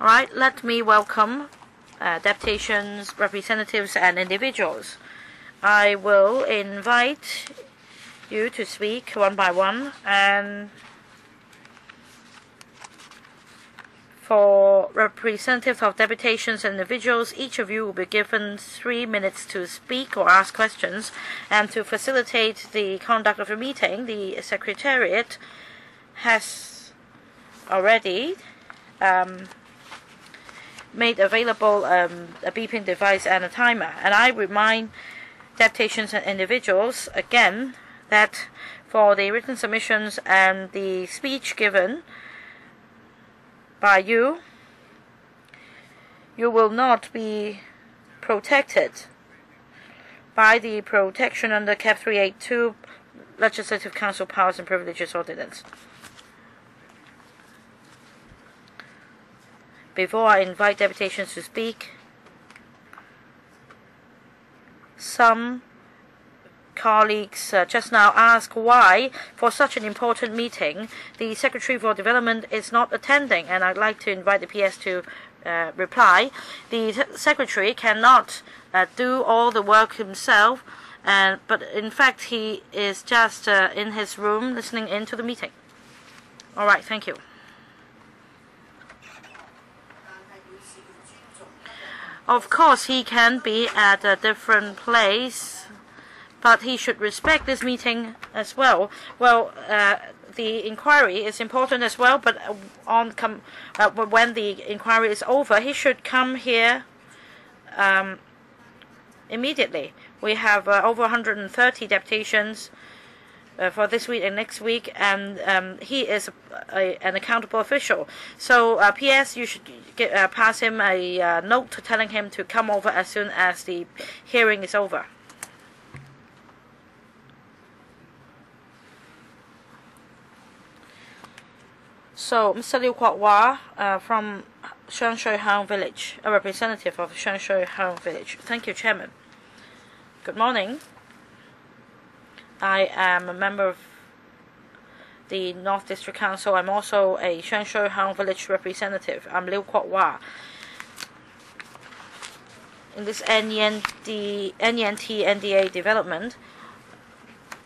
All right. let me welcome uh, deputations representatives, and individuals. I will invite you to speak one by one and for representatives of deputations and individuals, each of you will be given three minutes to speak or ask questions. And to facilitate the conduct of the meeting, the Secretariat has already um, made available um, a beeping device and a timer. And I remind deputations and individuals again that for the written submissions and the speech given by you, you will not be protected by the protection under CAP 382 Legislative Council Powers and Privileges Ordinance. Before I invite deputations to speak, some colleagues uh, just now asked why, for such an important meeting, the Secretary for Development is not attending, and I'd like to invite the PS to uh, reply. The Secretary cannot uh, do all the work himself, and but in fact he is just uh, in his room listening into the meeting. All right, thank you. Of course, he can be at a different place, but he should respect this meeting as well. Well, uh, the inquiry is important as well, but on com- uh, when the inquiry is over, he should come here um, immediately. We have uh, over 130 deputations uh, for this week and next week, and um, he is a, a, an accountable official. So, uh, P.S. You should get, uh, pass him a uh, note telling him to come over as soon as the hearing is over. So, Mr. Liu Kwok-wah uh, from Sheung Shui Village, a representative of Sheung Shui Village. Thank you, Chairman. Good morning. I am a member of the North District Council. I'm also a Sheung Shui Heung Village representative. I'm Liu Kwok-wah. In this NEND, NENT NDA development,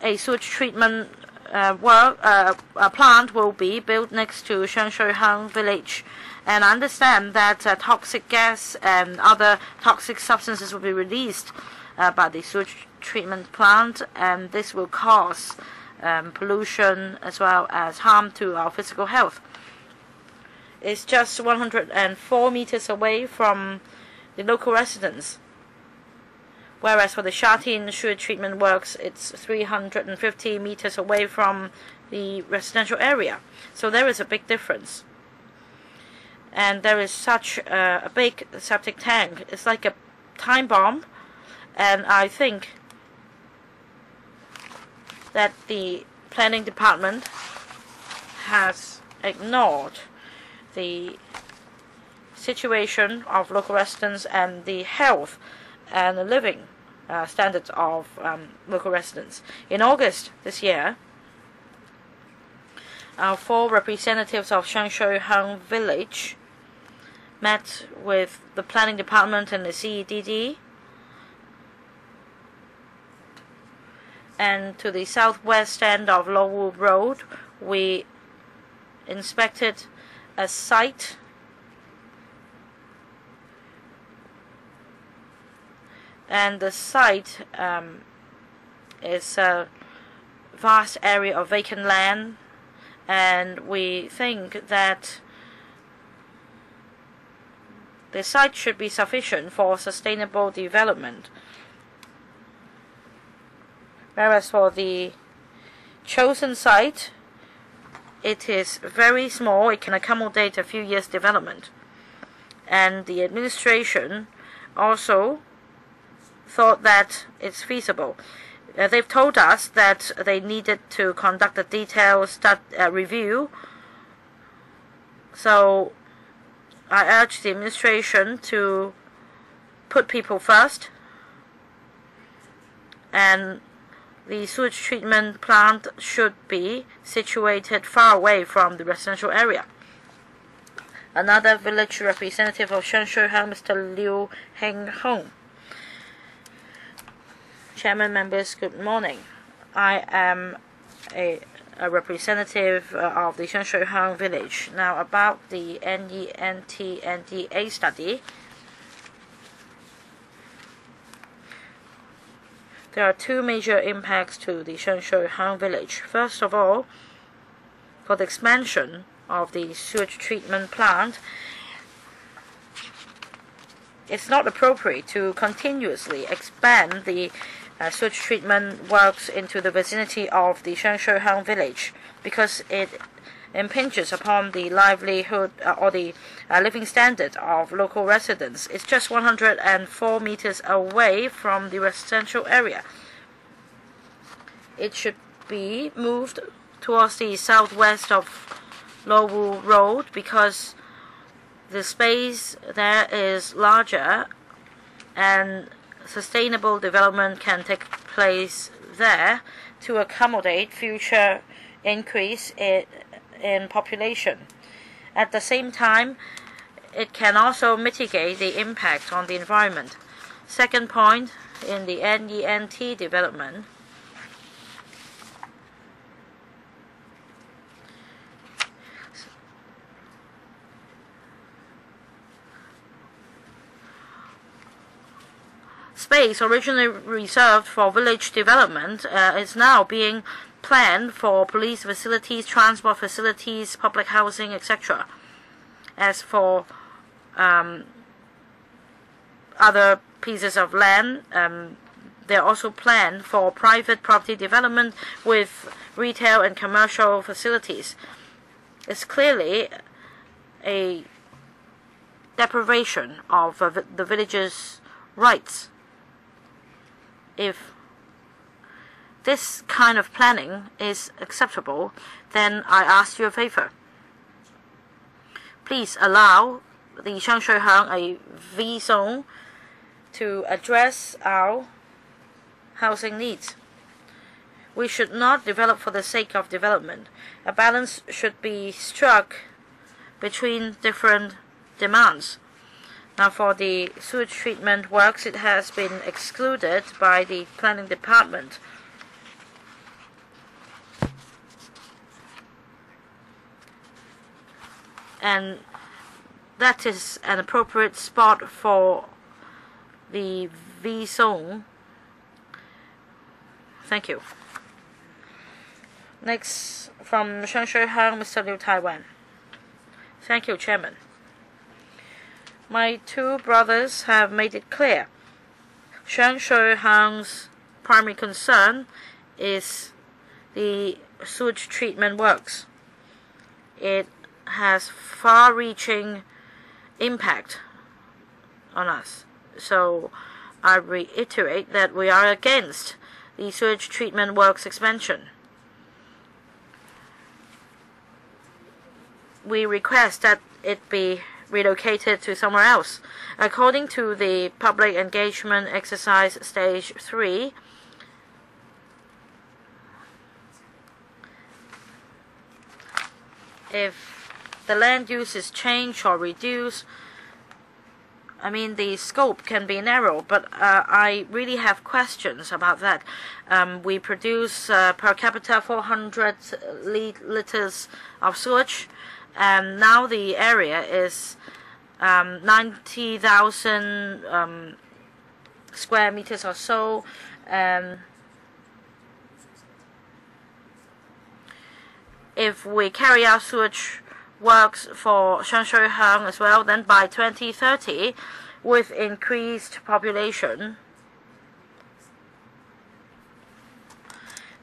a sewage treatment uh, work, uh, a plant will be built next to Sheung Shui Heung Village. And I understand that uh, toxic gas and other toxic substances will be released uh, by the sewage treatment plant, and this will cause um, pollution as well as harm to our physical health. It's just 104 meters away from the local residents, whereas for the Shatin sewage treatment works, it's 350 meters away from the residential area. So there is a big difference. And there is such a, a big septic tank. It's like a time bomb, and I think that the planning department has ignored the situation of local residents and the health and the living uh, standards of um, local residents. In August this year, our four representatives of Sheung Shui Heung Village met with the planning department and the CEDD and to the southwest end of Lowu Road, we inspected a site and the site um, is a vast area of vacant land and we think that the site should be sufficient for sustainable development. Whereas for the chosen site, it is very small. It can accommodate a few years development. And the administration also thought that it's feasible. Uh, they've told us that they needed to conduct a detailed stud, uh, review. So I urge the administration to put people first and the sewage treatment plant should be situated far away from the residential area. Another village representative of Sheung Shui Heung, Mr. Liu Hing-hung. Chairman, members, good morning. I am a, a representative uh, of the Sheung Shui Heung village. Now, about the NENT NDA study. There are two major impacts to the Sheung Shui Heung village. First of all, for the expansion of the sewage treatment plant, it's not appropriate to continuously expand the uh, treatment works into the vicinity of the Sheung Shui Heung village because it impinges upon the livelihood uh, or the uh, living standard of local residents. It's just 104 meters away from the residential area. It should be moved towards the southwest of Luowu Road because the space there is larger and sustainable development can take place there to accommodate future increase in, in population. At the same time, it can also mitigate the impact on the environment. Second point, in the NENT development, space originally reserved for village development uh, is now being planned for police facilities, transport facilities, public housing, etc. As for um, other pieces of land, um, they're also planned for private property development with retail and commercial facilities. It's clearly a deprivation of uh, the village's rights if this kind of planning is acceptable, then I ask you a favor. Please allow the Sheung Shui Heung a V zone to address our housing needs. We should not develop for the sake of development. A balance should be struck between different demands. Now, for the sewage treatment works, it has been excluded by the planning department. And that is an appropriate spot for the V zone. Thank you. Next, from Sheung Shui Heung, Mr. Liu Tai-wan. Thank you, Chairman my two brothers have made it clear. Sheung Shui Heung's primary concern is the sewage treatment works. It has far-reaching impact on us. So I reiterate that we are against the sewage treatment works expansion. We request that it be relocated to somewhere else. According to the public engagement exercise stage 3, if the land use is changed or reduced, I mean, the scope can be narrow, but uh, I really have questions about that. Um, we produce uh, per capita 400 liters of sewage, and now the area is um, 90,000 um, square meters or so. Um, if we carry out sewage works for Sheung Shui Heung as well, then by 2030, with increased population,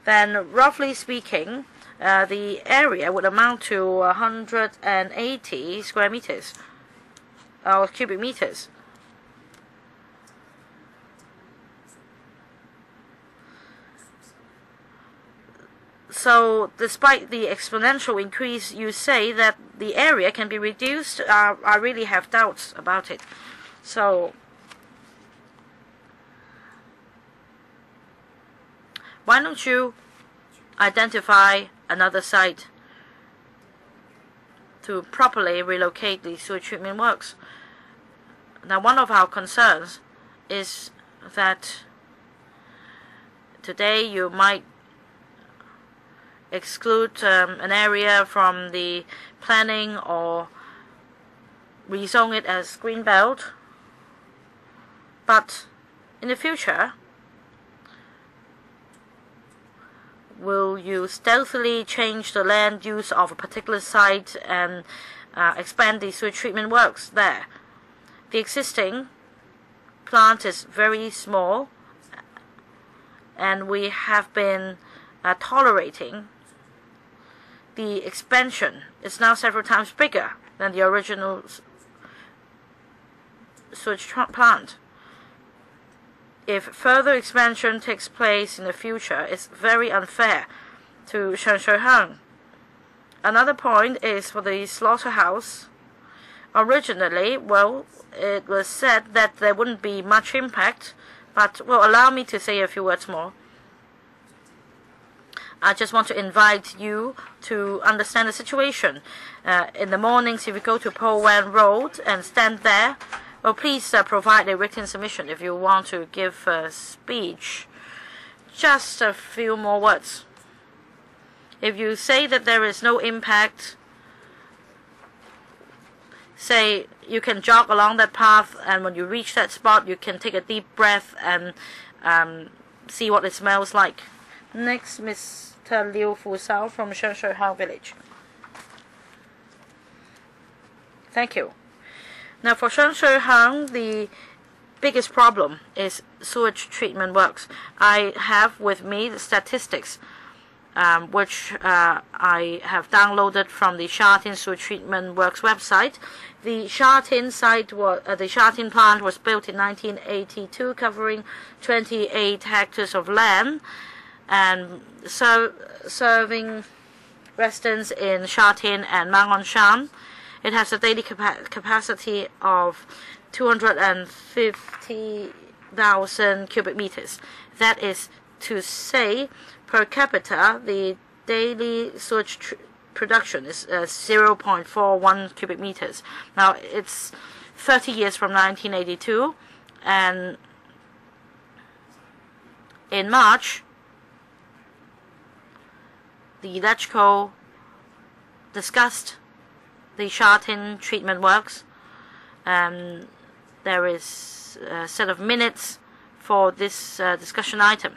then roughly speaking, uh, the area would amount to 180 square meters or cubic meters. So, despite the exponential increase, you say that the area can be reduced. Uh, I really have doubts about it. So, Why don't you identify another site to properly relocate the sewage treatment works? Now, one of our concerns is that today you might exclude um, an area from the planning or rezone it as green belt. But in the future, will you stealthily change the land use of a particular site and uh, expand the sewage treatment works there? The existing plant is very small, and we have been uh, tolerating the expansion. It's now several times bigger than the original sewage plant. If further expansion takes place in the future, it's very unfair to Sheung Shui Heung. Another point is for the slaughterhouse. Originally, well, it was said that there wouldn't be much impact, but well, allow me to say a few words more. I just want to invite you to understand the situation. Uh, in the mornings, if you go to Po Wan Road and stand there, well, please uh, provide a written submission if you want to give a speech. Just a few more words. If you say that there is no impact, say you can jog along that path, and when you reach that spot, you can take a deep breath and um, see what it smells like. Next, Mr. Liu Fu-sau from Sheung Shui Heung Village. Thank you. Now, for Sheung Shui Heung, the biggest problem is sewage treatment works. I have with me the statistics um, which uh, I have downloaded from the Sha Tin Sewage Treatment Works website. The Sha Tin site was, uh, the Sha Tin plant was built in 1982, covering 28 hectares of land and ser serving residents in Sha Tin and Ma On Shan. It has a daily capa capacity of 250,000 cubic meters. That is to say, per capita, the daily sewage production is uh, 0.41 cubic meters. Now, it's 30 years from 1982, and in March, the electrical discussed the Sha Tin treatment works. Um, there is a set of minutes for this uh, discussion item.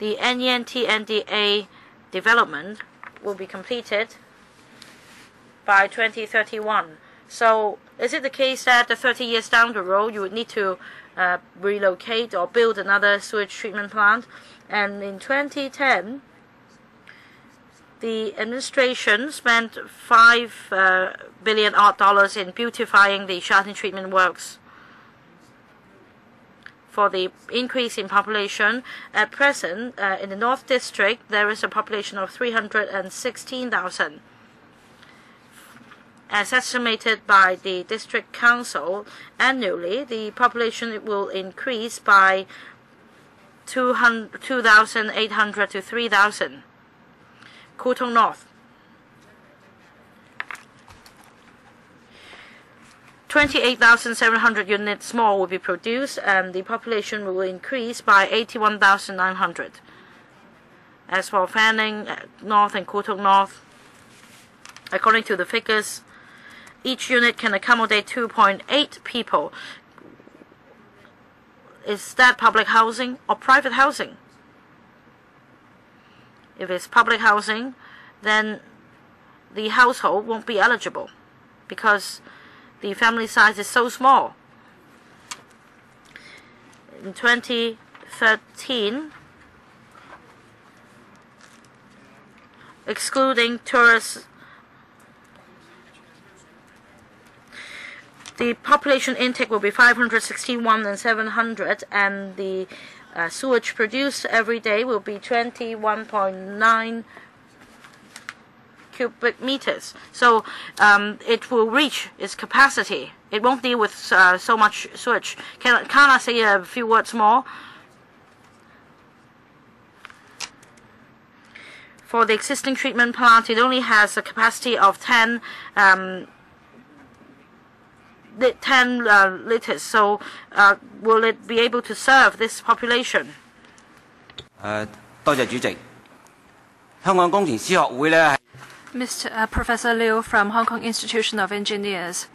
the NENT-NDA development will be completed by 2031. So is it the case that the 30 years down the road you would need to uh, relocate or build another sewage treatment plant? And in 2010, the administration spent five uh, billion odd dollars in beautifying the Sha Tin treatment works for the increase in population. At present, uh, in the North District, there is a population of 316,000. As estimated by the District Council annually, the population will increase by 2,800 to 3,000. Kwu Tung North. 28,700 units more will be produced and the population will increase by 81,900. As for Fanling uh, North and Kwu Tung North, according to the figures, each unit can accommodate 2.8 people. Is that public housing or private housing? If it's public housing, then the household won't be eligible because the family size is so small. In 2013, excluding tourists, the population intake will be 561 and 700, and the uh, sewage produced every day will be 21.9 cubic meters. So um, it will reach its capacity. It won't deal with uh, so much sewage. Can, can I say a few words more? For the existing treatment plant, it only has a capacity of 10 um, 10 uh, liters. So, uh, will it be able to serve this population? 诶，多谢主席。香港工程师学会咧 Mr. Uh, Professor Liu from Hong Kong Institution of Engineers.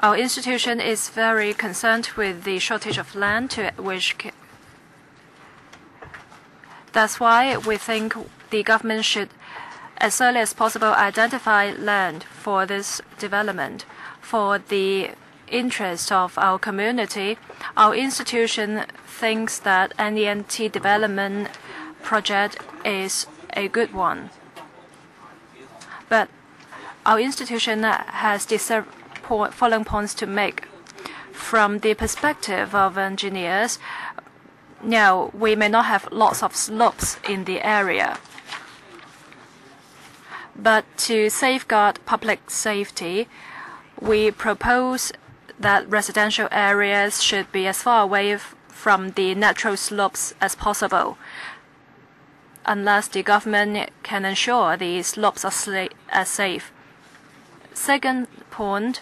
Our institution is very concerned with the shortage of land to which ca- that's why we think the government should as early as possible identify land for this development for the interest of our community our institution thinks that NENT development project is a good one but our institution has po- following points to make. From the perspective of engineers, now we may not have lots of slopes in the area. But to safeguard public safety, we propose that residential areas should be as far away from the natural slopes as possible unless the government can ensure the slopes are, safe. Second point,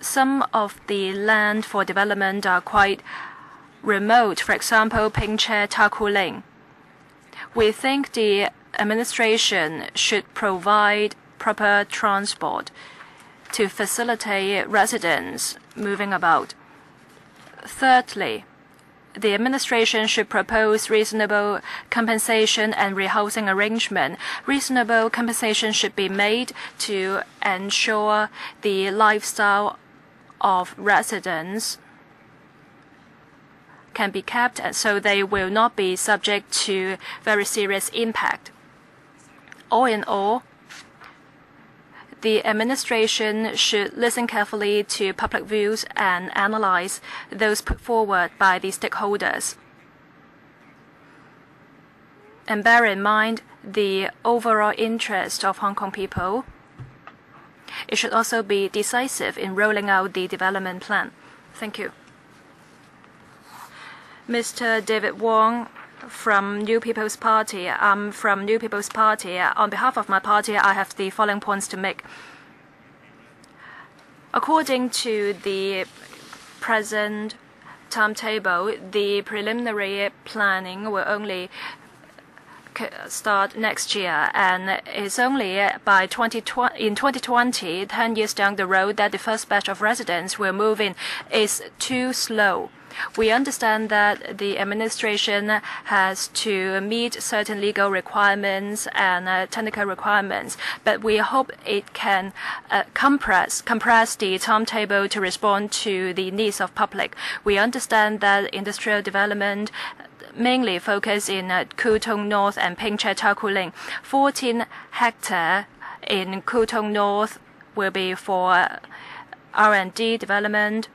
some of the land for development are quite remote. For example, Ping Che Ta Kwu Ling. We think the administration should provide proper transport to facilitate residents moving about. Thirdly, the administration should propose reasonable compensation and rehousing arrangement. Reasonable compensation should be made to ensure the lifestyle of residents can be kept so they will not be subject to very serious impact. All in all, the administration should listen carefully to public views and analyze those put forward by the stakeholders. And bear in mind the overall interest of Hong Kong people. It should also be decisive in rolling out the development plan. Thank you. Mr. David Wong from New People's Party. I'm from New People's Party. On behalf of my party, I have the following points to make. According to the present timetable, the preliminary planning will only start next year, and it's only by 2020, in 2020, 10 years down the road, that the first batch of residents will move in. Is too slow. We understand that the administration has to meet certain legal requirements and uh, technical requirements, but we hope it can uh, compress compress the timetable to respond to the needs of public. We understand that industrial development mainly focus in uh, Kwu Tung North and Ping Che Ta Kwu Ling. 14 hectare in Kwu Tung North will be for R&D development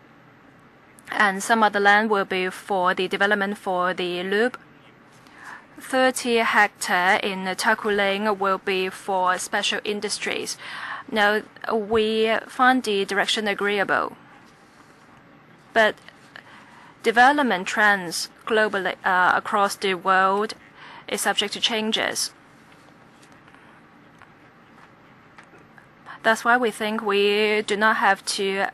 and some of the land will be for the development for the loop. 30 hectare in Ta Kwu Ling will be for special industries. Now, we find the direction agreeable. But development trends globally uh, across the world is subject to changes. That's why we think we do not have to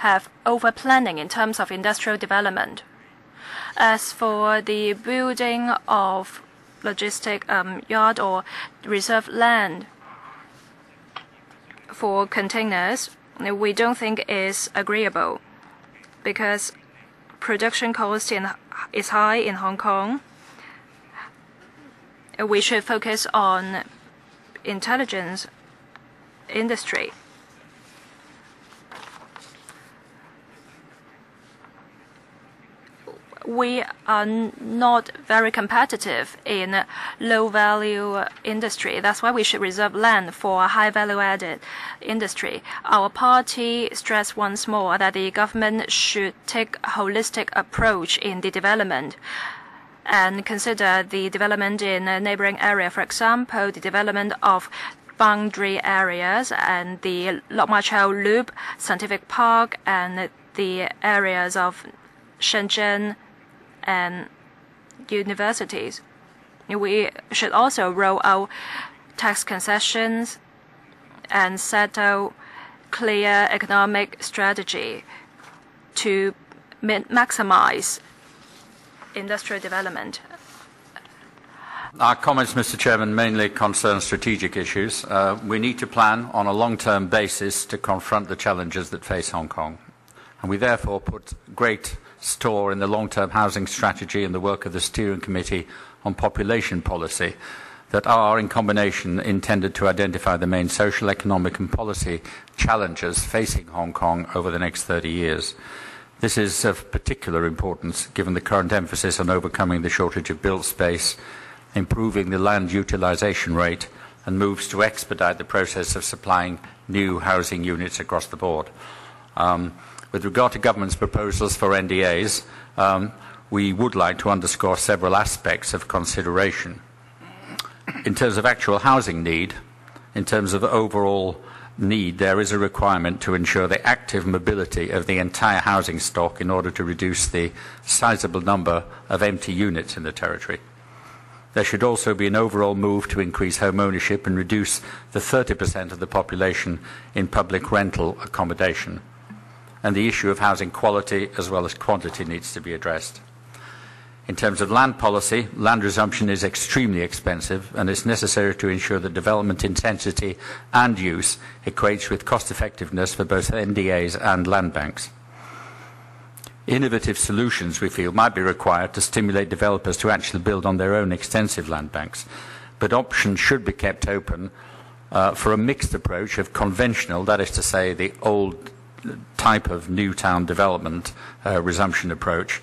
have over planning in terms of industrial development. As for the building of logistic um, yard or reserve land for containers, we don't think is agreeable because production cost in, is high in Hong Kong. We should focus on intelligence industry. We are not very competitive in low value industry. That's why we should reserve land for high value added industry. Our party stressed once more that the government should take a holistic approach in the development and consider the development in a neighboring area. For example, the development of boundary areas and the Lok Ma Chau Loop, Scientific Park, and the areas of Shenzhen and universities. We should also roll out tax concessions and settle clear economic strategy to maximize industrial development. Our comments, Mr. Chairman, mainly concern strategic issues. Uh, we need to plan on a long-term basis to confront the challenges that face Hong Kong. And we therefore put great store in the long-term housing strategy and the work of the steering committee on population policy that are, in combination, intended to identify the main social, economic and policy challenges facing Hong Kong over the next 30 years. This is of particular importance given the current emphasis on overcoming the shortage of built space, improving the land utilisation rate, and moves to expedite the process of supplying new housing units across the board. Um, with regard to government's proposals for NDAs, um, we would like to underscore several aspects of consideration. In terms of actual housing need, in terms of overall need, there is a requirement to ensure the active mobility of the entire housing stock in order to reduce the sizable number of empty units in the territory. There should also be an overall move to increase home ownership and reduce the 30% of the population in public rental accommodation. And the issue of housing quality as well as quantity needs to be addressed. In terms of land policy, land resumption is extremely expensive and it's necessary to ensure that development intensity and use equates with cost effectiveness for both NDAs and land banks. Innovative solutions, we feel, might be required to stimulate developers to actually build on their own extensive land banks, but options should be kept open uh, for a mixed approach of conventional, that is to say, the old type of new town development uh, resumption approach,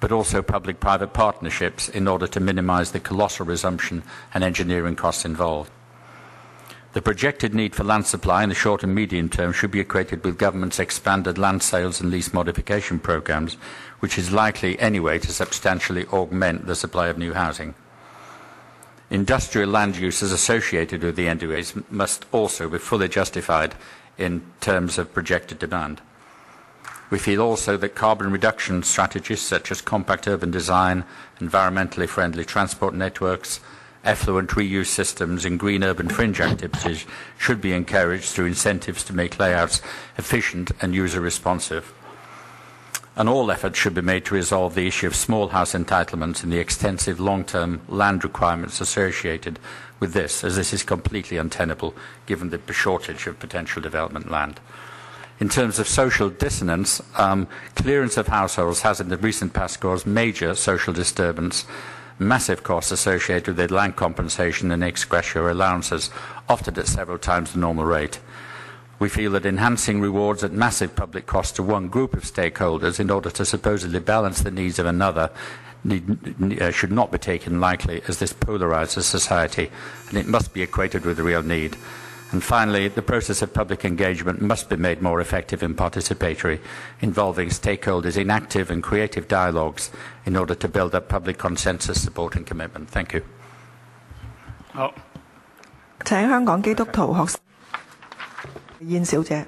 but also public-private partnerships in order to minimize the colossal resumption and engineering costs involved. The projected need for land supply in the short and medium term should be equated with government's expanded land sales and lease modification programs, which is likely anyway to substantially augment the supply of new housing. Industrial land uses associated with the NDAs must also be fully justified in terms of projected demand. We feel also that carbon reduction strategies such as compact urban design, environmentally friendly transport networks, effluent reuse systems and green urban fringe activities should be encouraged through incentives to make layouts efficient and user responsive. And all efforts should be made to resolve the issue of small house entitlements and the extensive long-term land requirements associated with this, as this is completely untenable given the shortage of potential development land. In terms of social dissonance, um, clearance of households has in the recent past caused major social disturbance, massive costs associated with land compensation and ex gratia allowances, often at several times the normal rate. We feel that enhancing rewards at massive public cost to one group of stakeholders in order to supposedly balance the needs of another need, uh, should not be taken lightly as this polarizes society and it must be equated with the real need. And finally, the process of public engagement must be made more effective and participatory, involving stakeholders in active and creative dialogues in order to build up public consensus, support and commitment. Thank you. 好，请香港基督徒学燕小姐。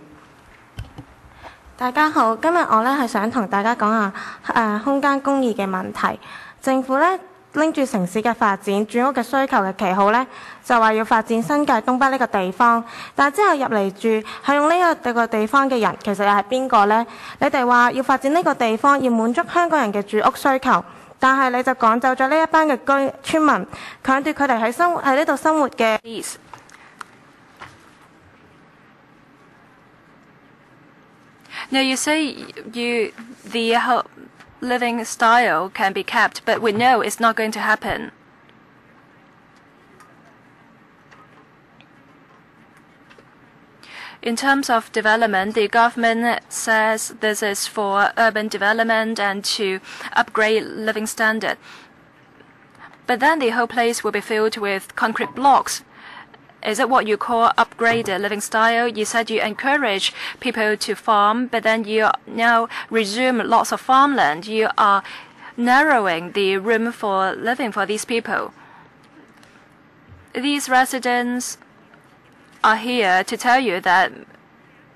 大家好，今日我咧係想同大家講下誒、呃、空間公義嘅問題。政府咧拎住城市嘅發展、住屋嘅需求嘅旗號咧，就話要發展新界東北呢個地方。但係之後入嚟住係用呢個個地方嘅人，其實又係邊個呢？你哋話要發展呢個地方，要滿足香港人嘅住屋需求，但係你就趕走咗呢一班嘅居村民，強奪佢哋喺生喺呢度生活嘅。 Now you say you the ho- living style can be kept, but we know it's not going to happen. In terms of development, the government says this is for urban development and to upgrade living standard. But then the whole place will be filled with concrete blocks. Is it what you call upgraded uh, living style? You said you encourage people to farm, but then you now resume lots of farmland. You are narrowing the room for living for these people. These residents are here to tell you that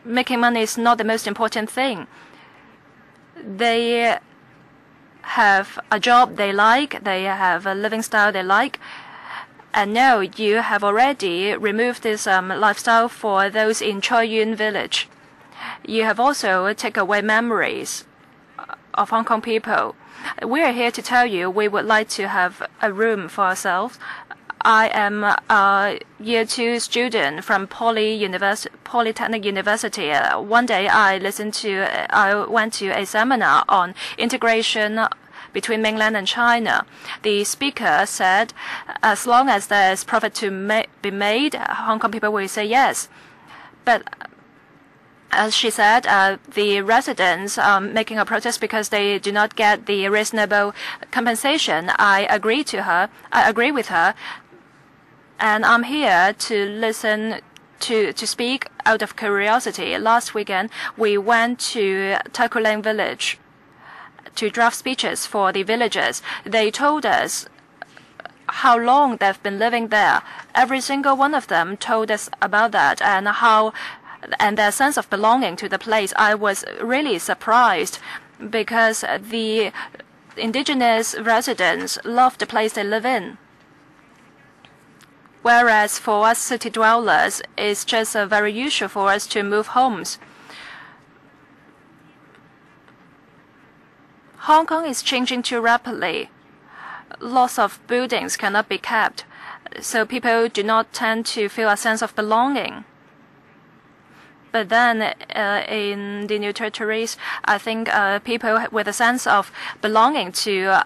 making money is not the most important thing. They have a job they like, they have a living style they like, and now you have already removed this um, lifestyle for those in Choi Yuen village. You have also taken away memories of Hong Kong people. We are here to tell you we would like to have a room for ourselves. I am a year two student from Poly Univers- Polytechnic University. Uh, one day I listened to, I went to a seminar on integration between mainland and China. The speaker said, as long as there is profit to ma- be made, Hong Kong people will say yes. But as she said, uh, the residents are making a protest because they do not get the reasonable compensation. I agree to her. I agree with her, and I'm here to listen to to speak out of curiosity. Last weekend, we went to Ta Kwu Ling village to draft speeches for the villagers. They told us how long they've been living there. Every single one of them told us about that and how and their sense of belonging to the place. I was really surprised because the indigenous residents love the place they live in. Whereas for us city dwellers, it's just very usual for us to move homes. Hong Kong is changing too rapidly. Lots of buildings cannot be kept, so people do not tend to feel a sense of belonging. But then uh, in the new territories, I think uh, people with a sense of belonging to uh,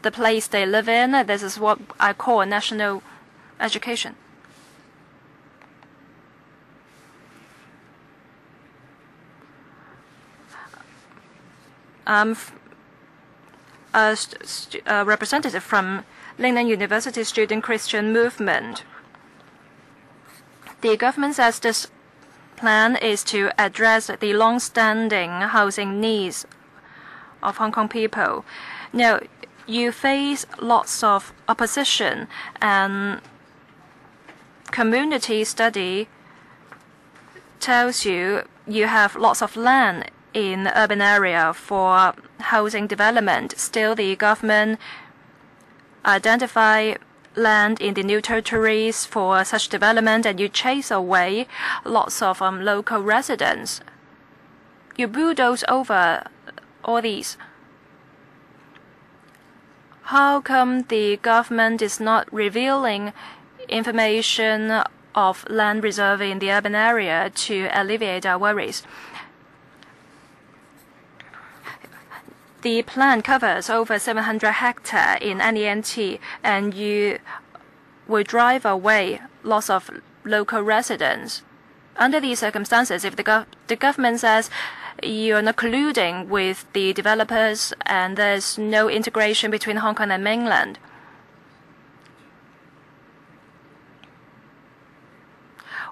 the place they live in, this is what I call national education. Um, a, a representative from Lingnan University Student Christian Movement. The government says this plan is to address the long-standing housing needs of Hong Kong people. Now, you face lots of opposition and community study tells you you have lots of land in urban area for housing development. Still, the government identify land in the new territories for such development and you chase away lots of um, local residents. You bulldoze over all these. How come the government is not revealing information of land reserve in the urban area to alleviate our worries? The plan covers over 700 hectares in NENT, and you will drive away lots of local residents. Under these circumstances, if the, gov the government says you're not colluding with the developers and there's no integration between Hong Kong and mainland,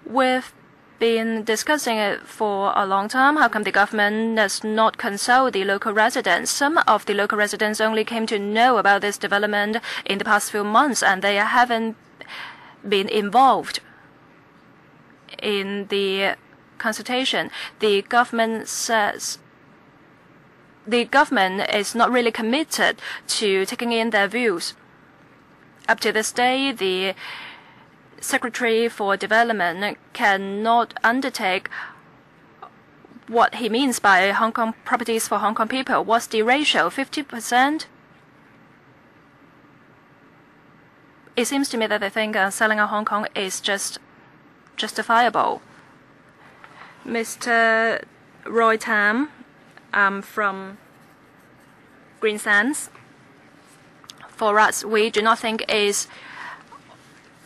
with been discussing it for a long time. How come the government does not consult the local residents? Some of the local residents only came to know about this development in the past few months, and they haven't been involved in the consultation. The government says the government is not really committed to taking in their views. Up to this day, the Secretary for Development cannot undertake what he means by Hong Kong properties for Hong Kong people. What's the ratio? 50%? It seems to me that they think uh, selling out Hong Kong is just justifiable. Mr. Roy Tam um, from Green Sense. For us, we do not think is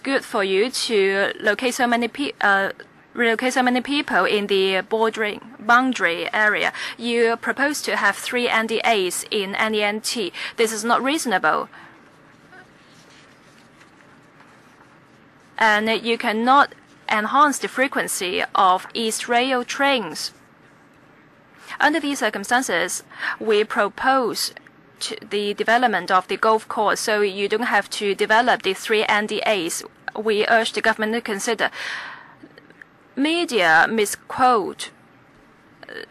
good for you to locate so many pe- uh, relocate so many people in the bordering boundary area. You propose to have three NDAs in NENT. This is not reasonable. And you cannot enhance the frequency of East Rail trains. Under these circumstances, we propose the development of the golf course so you don't have to develop the three NDAs we urge the government to consider media misquote uh,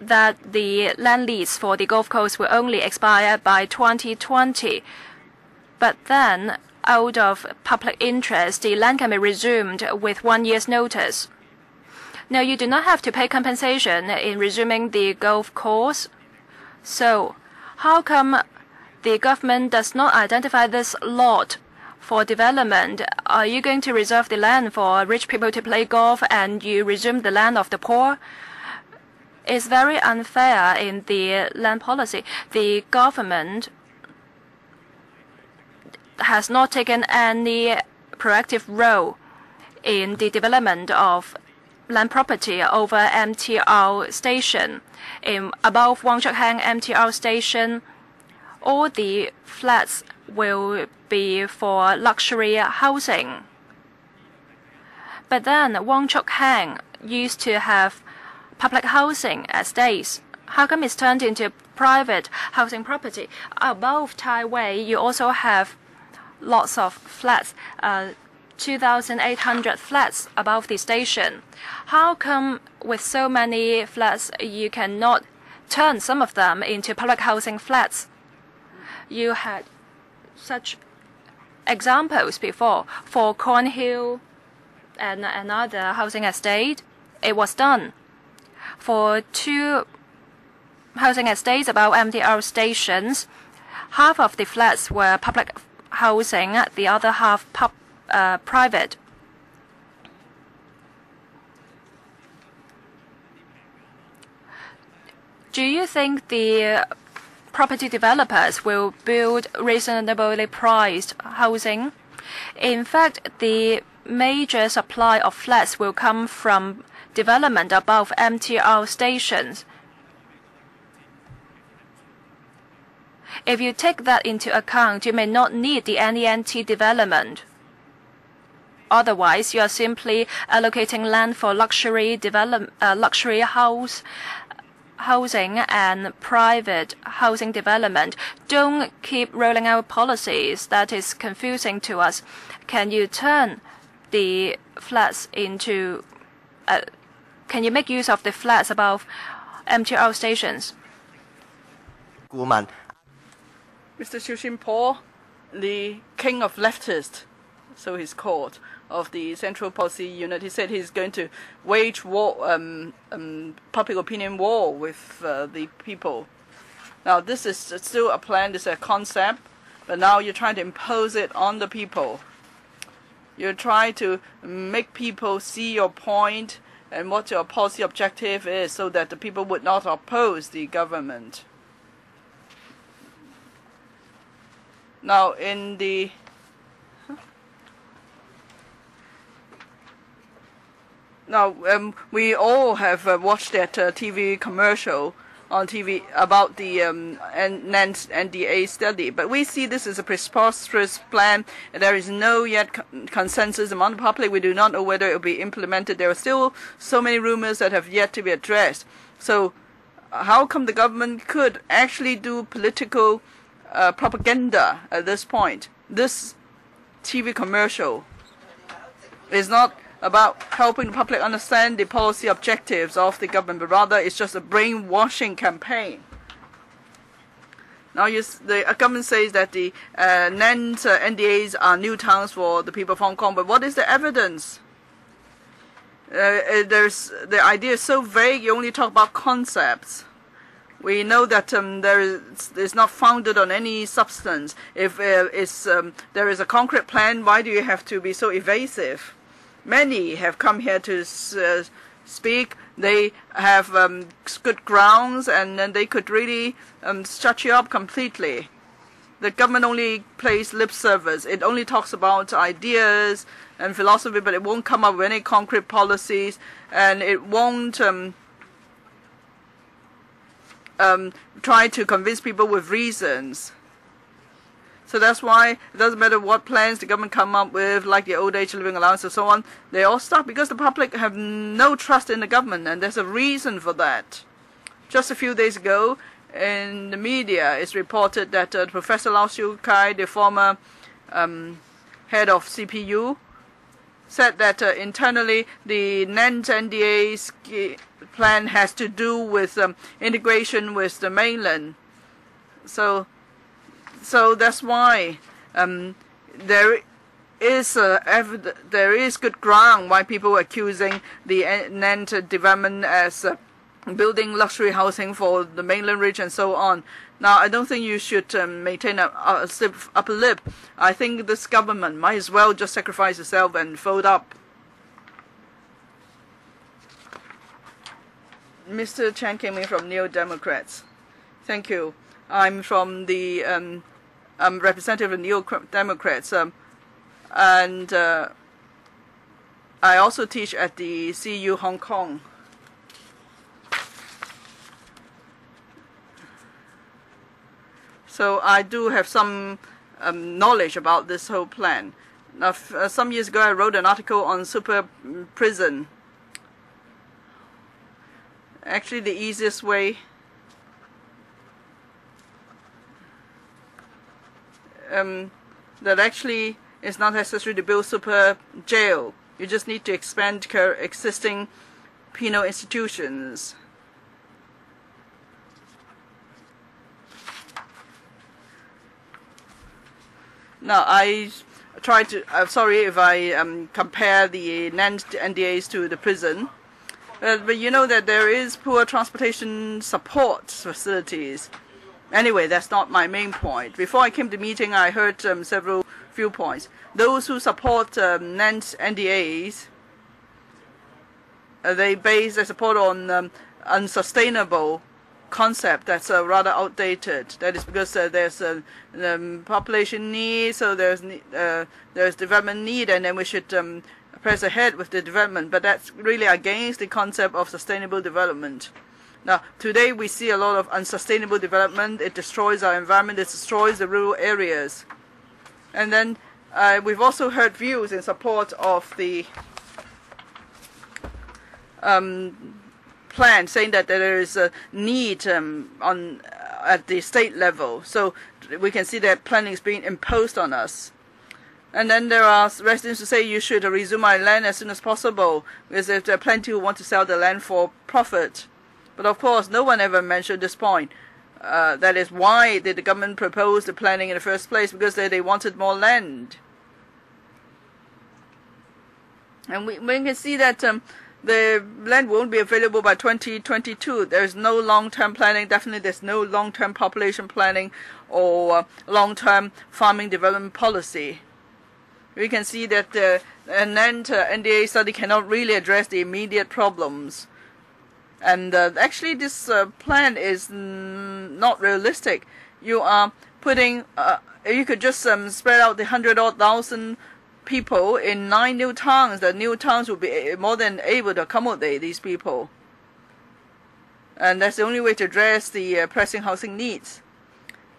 that the land lease for the golf course will only expire by 2020. But then, out of public interest, the land can be resumed with one year's notice. Now, you do not have to pay compensation in resuming the golf course. So, how come the government does not identify this lot for development? Are you going to reserve the land for rich people to play golf and you resume the land of the poor? It's very unfair in the land policy. The government has not taken any proactive role in the development of land property over MTR station. In above Wong Chuk Hang MTR station, all the flats will be for luxury housing. But then Wong Chuk Hang used to have public housing estates. How come it's turned into private housing property? Above Tai Wai, you also have lots of flats. Uh, 2,800 flats above the station. How come with so many flats you cannot turn some of them into public housing flats? You had such examples before for Kornhill and another housing estate. It was done. For two housing estates about MTR stations, half of the flats were public housing, the other half pub uh, private. Do you think the property developers will build reasonably priced housing? In fact, the major supply of flats will come from development above MTR stations. If you take that into account, you may not need the NENT development. Otherwise, you are simply allocating land for luxury develop, uh, luxury house housing and private housing development. Don't keep rolling out policies that is confusing to us. Can you turn the flats into uh, can you make use of the flats above MTR stations? 顧問 Mr. Xu Jinping, the king of leftists, so he's called, of the Central Policy Unit, he said he's going to wage war, um, um, public opinion war with uh, the people. Now, this is still a plan, this is a concept, but now you're trying to impose it on the people. You're trying to make people see your point and what your policy objective is so that the people would not oppose the government. Now, in the now um, we all have uh, watched that uh, TV commercial on TV about the um, NDA study, but we see this as a preposterous plan. There is no yet consensus among the public. We do not know whether it will be implemented. There are still so many rumors that have yet to be addressed. So, how come the government could actually do political uh, propaganda at this point? This TV commercial is not about helping the public understand the policy objectives of the government, but rather it's just a brainwashing campaign. Now, you, the government says that the uh, NENT uh, NDAs are new towns for the people of Hong Kong, but what is the evidence? Uh, uh there's the idea is so vague. You only talk about concepts. We know that um, there is it's not founded on any substance. If uh, it's, um, there is a concrete plan, why do you have to be so evasive? Many have come here to uh, speak. They have um, good grounds, and they could really um, shut you up completely. The government only plays lip service. It only talks about ideas and philosophy, but it won't come up with any concrete policies, and it won't um, um try to convince people with reasons. So that's why it doesn't matter what plans the government come up with, like the old age living allowance and so on, they all stop because the public have no trust in the government, and there's a reason for that. Just a few days ago, in the media, it's reported that uh, Professor Lau Siu Kai, the former um, head of CPU, said that uh, internally the NENT NDA plan has to do with um, integration with the mainland. So, so that's why um, there is there is good ground why people are accusing the NENT development as uh, building luxury housing for the mainland region and so on. Now, I don't think you should um, maintain a, a stiff upper lip. I think this government might as well just sacrifice itself and fold up. Mr. Chan came in from Neo Democrats. Thank you. I'm from the um, I'm representative of the Neo Democrats, um, and uh, I also teach at the CU Hong Kong. So I do have some um, knowledge about this whole plan. Now, uh, some years ago, I wrote an article on super prison. Actually, the easiest way um, that actually is not necessary to build super jail. You just need to expand existing penal institutions. Now, I try to. I'm sorry if I um, compare the NDAs to the prison, but, but you know that there is poor transportation support facilities. Anyway, that's not my main point. Before I came to meeting, I heard um, several viewpoints. Those who support um, NDAs, uh, they base their support on um, unsustainable concept that's uh, rather outdated. That is because uh, there's a um, population need, so there's uh, there's development need, and then we should um, press ahead with the development. But that's really against the concept of sustainable development. Now, today we see a lot of unsustainable development. It destroys our environment. It destroys the rural areas. And then uh, we've also heard views in support of the um, plan saying that there is a need um, on uh, at the state level. So we can see that planning is being imposed on us. And then there are residents who say you should resume our land as soon as possible because if there are plenty who want to sell the land for profit. But of course, no one ever mentioned this point. Uh, that is why did the government propose the planning in the first place because they, they wanted more land. And we, we can see that um, the land won't be available by 2022. There's no long-term planning. Definitely, there's no long-term population planning or uh, long-term farming development policy. We can see that the uh, NDA study cannot really address the immediate problems. And uh, actually, this uh, plan is not realistic. You are putting, uh, you could just um, spread out the hundred odd thousand people in nine new towns, the new towns will be more than able to accommodate these people. And that's the only way to address the uh, pressing housing needs.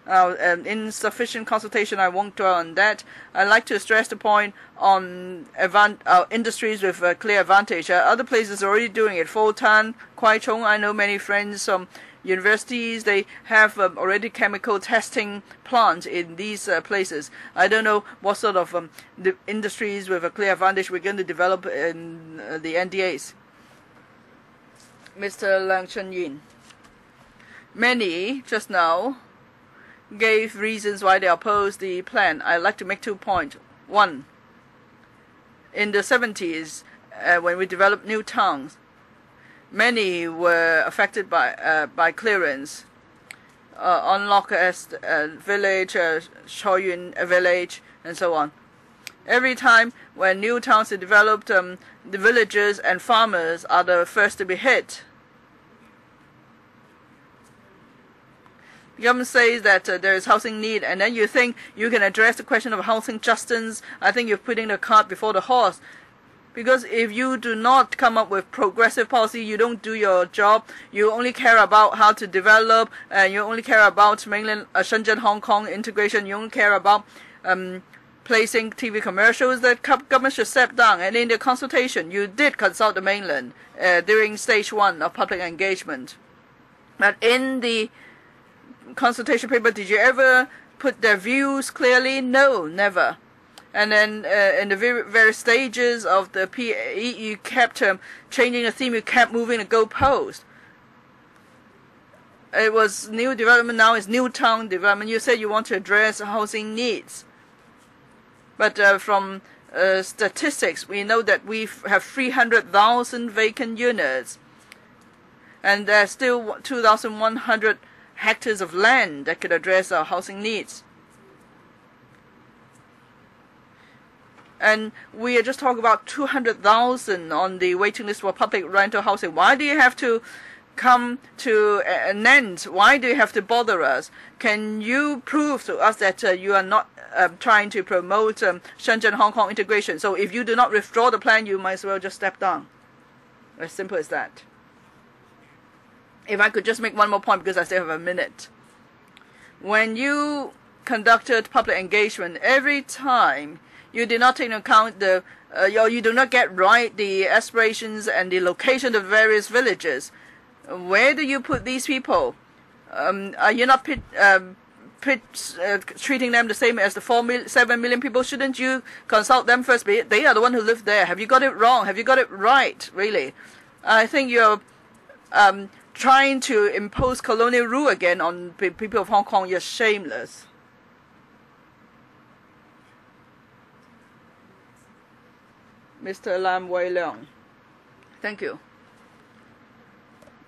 Now, um, insufficient consultation, I won't dwell on that. I'd like to stress the point on uh, industries with a clear advantage. Uh, other places are already doing it. Foshan, Kwai Chung, I know many friends from universities they have um, already chemical testing plants in these uh, places. I don't know what sort of um, the industries with a clear advantage we're going to develop in uh, the NDAs. Mr. Lang Chen Yin. Many just now gave reasons why they oppose the plan. I'd like to make two points. One, in the 70s, uh, when we developed new towns, many were affected by uh, by clearance. Uh, on Lock Est uh, village, uh, Shoyun village, and so on. Every time when new towns are developed, um, the villagers and farmers are the first to be hit. The government says that uh, there is housing need, and then you think you can address the question of housing justice. I think you're putting the cart before the horse. Because if you do not come up with progressive policy, you don't do your job. You only care about how to develop, and you only care about mainland uh, Shenzhen, Hong Kong integration. You only care about um, placing TV commercials. The government should step down. And in the consultation, you did consult the mainland uh, during stage one of public engagement. But in the consultation paper, did you ever put their views clearly? No, never. And then uh, in the very, various stages of the PE, you kept um, changing the theme, you kept moving the goalpost. It was new development, now it's new town development. You said you want to address housing needs. But uh, from uh, statistics, we know that we have 300,000 vacant units. And there's still 2,100 hectares of land that could address our housing needs. and we are just talking about 200,000 on the waiting list for public rental housing. Why do you have to come to an end? Why do you have to bother us? Can you prove to us that uh, you are not uh, trying to promote um, Shenzhen Hong Kong integration? So if you do not withdraw the plan, you might as well just step down. As simple as that. If I could just make one more point because I still have a minute. When you conducted public engagement, every time you did not take into account the uh, you, you do not get right the aspirations and the location of various villages. Where do you put these people? Um, are you not pit, um, pit, uh, treating them the same as the four mil, seven million people? Shouldn't you consult them first? They are the one who live there. Have you got it wrong? Have you got it right? Really, I think you're um, trying to impose colonial rule again on people of Hong Kong. You're shameless. Mr. Lam Wei Leong. Thank you.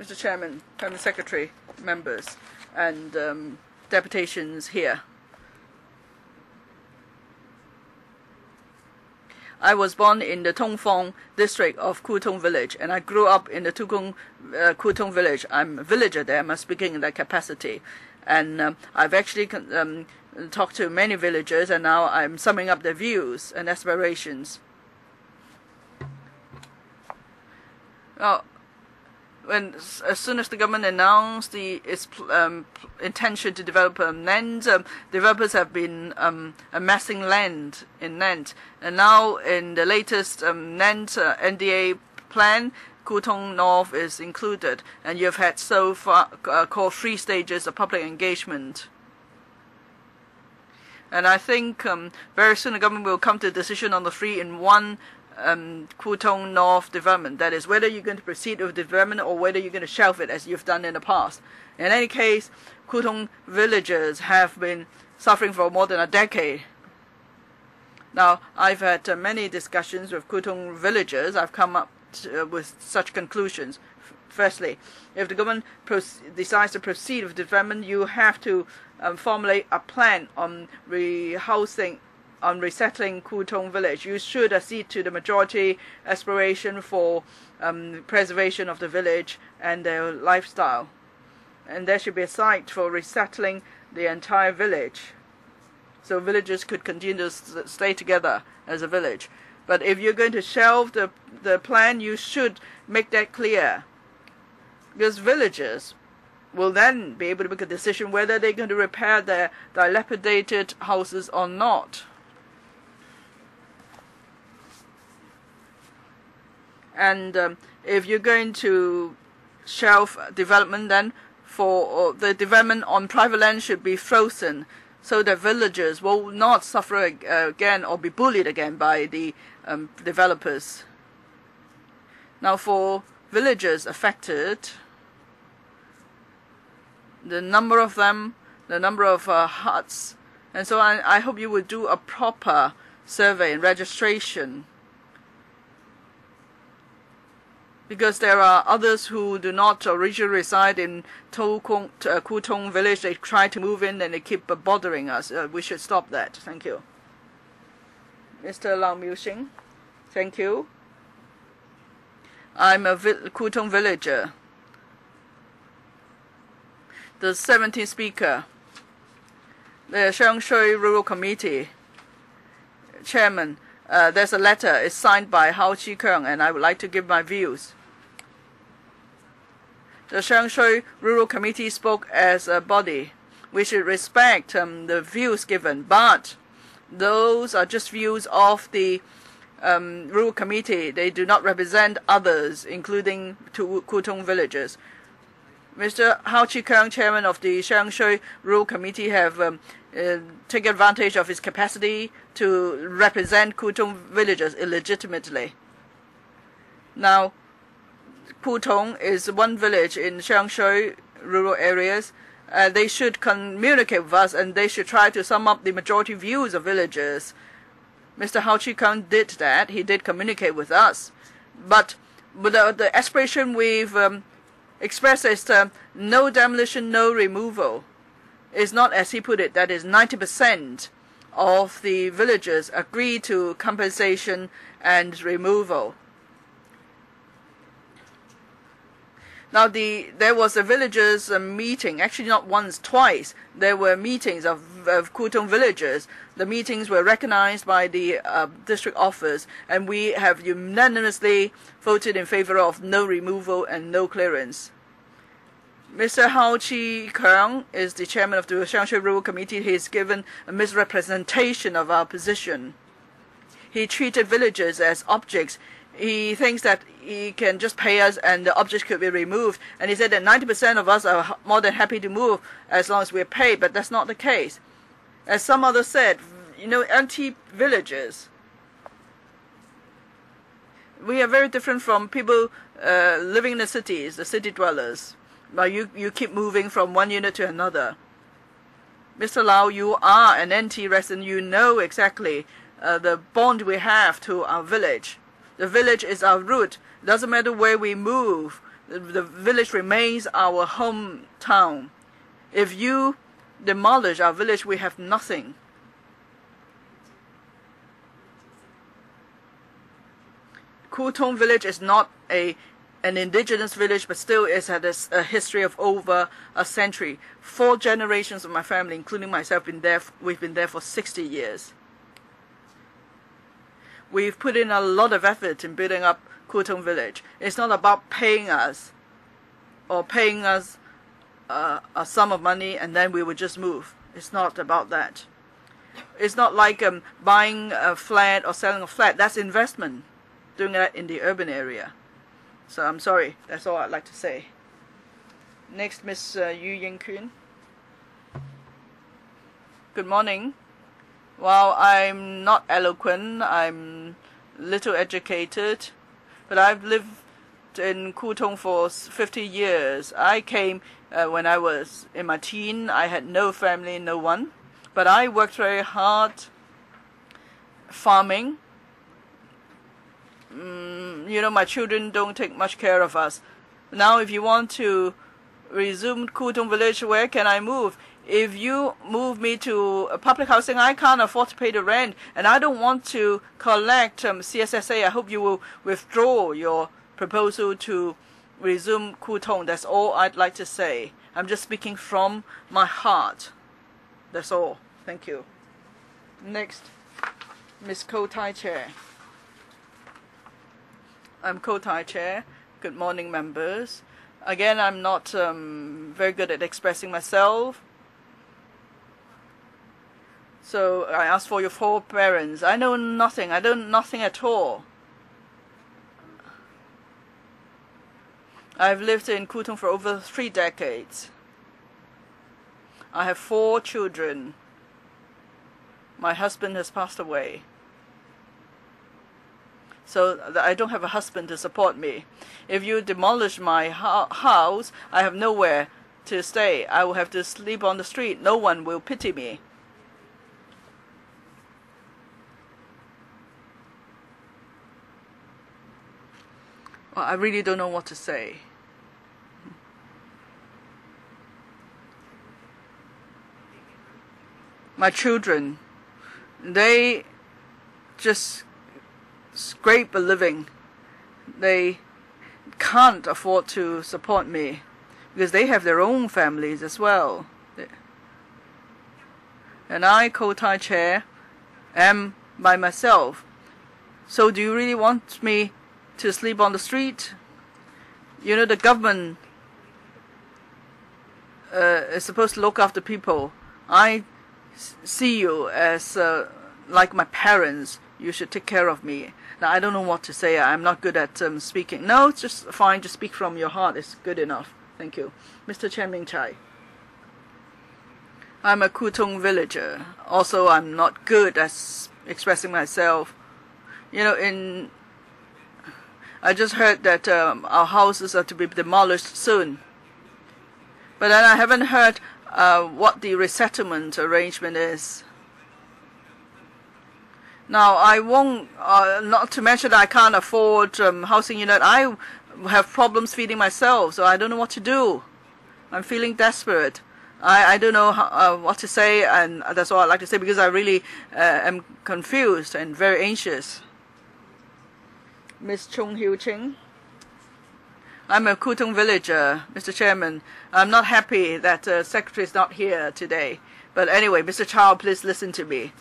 Mr. Chairman, Permanent Secretary, members, and um, deputations here. I was born in the Tongfong district of Kwu Tung village, and I grew up in the Tukung uh, Kwu Tung village. I'm a villager there. I'm speaking in that capacity, and um, I've actually um, talked to many villagers, and now I'm summing up their views and aspirations. Well, when as soon as the government announced the, its um, intention to develop um, land, um, developers have been um, amassing land in land, and now in the latest um, land uh, NDA plan, Kwu Tung North is included, and you've had so far uh, called three stages of public engagement. And I think um, very soon the government will come to a decision on the three in one um, Kwu Tung North development. That is, whether you're going to proceed with development or whether you're going to shelve it as you've done in the past. In any case, Kwu Tung villagers have been suffering for more than a decade. Now, I've had uh, many discussions with Kwu Tung villagers. I've come up uh, with such conclusions. Firstly, if the government decides to proceed with development, you have to um, formulate a plan on rehousing on resettling Kwu Tung village. You should accede to the majority aspiration for um, preservation of the village and their lifestyle. And there should be a site for resettling the entire village. So villagers could continue to stay together as a village. But if you're going to shelve the, the plan, you should make that clear. Because villagers will then be able to make a decision whether they're going to repair their dilapidated houses or not. And um, if you're going to shelf development, then for uh, the development on private land should be frozen so that villagers will not suffer again or be bullied again by the um, developers. Now, for villagers affected, the number of them, the number of uh, huts, and so I, I hope you will do a proper survey and registration because there are others who do not originally reside in Tokong, uh, Kwu Tung village. They try to move in and they keep uh, bothering us. Uh, we should stop that. Thank you. Mr. Lau Muxing, thank you. I'm a vi Kwu Tung villager. The 17th speaker, the Sheung Shui Rural Committee chairman, uh, there's a letter. It's signed by Hau Chi Keung, and I would like to give my views. The Sheung Shui Rural Committee spoke as a body. We should respect um, the views given, but those are just views of the um, Rural Committee. They do not represent others, including Kwu Tung villages. Mr. Hau Chi Keung, chairman of the Sheung Shui Rural Committee, have um, uh, taken advantage of his capacity to represent Kwu Tung villagers illegitimately. Now, Putong is one village in Sheung Shui rural areas. Uh, they should communicate with us and they should try to sum up the majority views of villagers. Mr. Hau Chi-keung did that. He did communicate with us. But the, the aspiration we've um, expressed is uh, no demolition, no removal. It's not as he put it, that is 90% of the villagers agree to compensation and removal. Now, the there was a villagers uh, meeting, actually not once, twice. There were meetings of, of Kwu Tung villagers. The meetings were recognized by the uh, district office, and we have unanimously voted in favor of no removal and no clearance. Mr. Hau Chi Keung is the chairman of the Sheung Shui Rural Committee. He has given a misrepresentation of our position. He treated villagers as objects he thinks that he can just pay us and the objects could be removed. And he said that 90% of us are more than happy to move as long as we're paid, but that's not the case. As some others said, you know, anti-villages. We are very different from people uh, living in the cities, the city dwellers. But you, you keep moving from one unit to another. Mr. Lau, you are an NT resident. You know exactly uh, the bond we have to our village the village is our root. Doesn't matter where we move, the, the village remains our hometown. If you demolish our village, we have nothing. Kwu Tung village is not a an indigenous village, but still it has a, a, history of over a century. Four generations of my family, including myself, been there. We've been there for 60 years. We've put in a lot of effort in building up Kwu Tung Village. It's not about paying us or paying us uh, a sum of money and then we would just move. It's not about that. It's not like um, buying a flat or selling a flat. That's investment. Doing that in the urban area. So I'm sorry. That's all I'd like to say. Next, Miss uh, Yu Ying Kun. Good morning. Well, I'm not eloquent, I'm little educated, but I've lived in Kwu Tung for 50 years. I came uh, when I was in my teen. I had no family, no one. But I worked very hard farming. Mm, you know, my children don't take much care of us. Now, if you want to resume Kwu Tung village, where can I move? if you move me to public housing, I can't afford to pay the rent, and I don't want to collect um, CSSA. I hope you will withdraw your proposal to resume Kwu Tung. That's all I'd like to say. I'm just speaking from my heart. That's all. Thank you. Next, Ms. Ko Tai Chair. I'm Ko Tai Chair. Good morning, members. Again, I'm not um, very good at expressing myself. So I ask for your forbearance. I know nothing. I don't know nothing at all. I've lived in Kwu Tung for over three decades. I have four children. My husband has passed away. So I don't have a husband to support me. If you demolish my house, I have nowhere to stay. I will have to sleep on the street. No one will pity me. Well, I really don't know what to say. My children, they just scrape a living. They can't afford to support me because they have their own families as well. And I, Ko-Tai chair, am by myself. So do you really want me to sleep on the street. You know, the government uh, is supposed to look after people. I see you as uh, like my parents. You should take care of me. Now, I don't know what to say. I'm not good at um, speaking. No, it's just fine. Just speak from your heart. It's good enough. Thank you. Mr. Chen Ming Chai. I'm a Kwu Tung villager. Also, I'm not good at expressing myself. You know, in I just heard that um, our houses are to be demolished soon. But then I haven't heard uh, what the resettlement arrangement is. Now, I won't, uh, not to mention that I can't afford um, housing unit. I have problems feeding myself, so I don't know what to do. I'm feeling desperate. I, I don't know how, uh, what to say, and that's all I'd like to say because I really uh, am confused and very anxious. Ms. Chung Hiu Ching. I'm a Kwu Tung villager, Mr. Chairman. I'm not happy that the uh, Secretary is not here today. But anyway, Mr. Chow, please listen to me.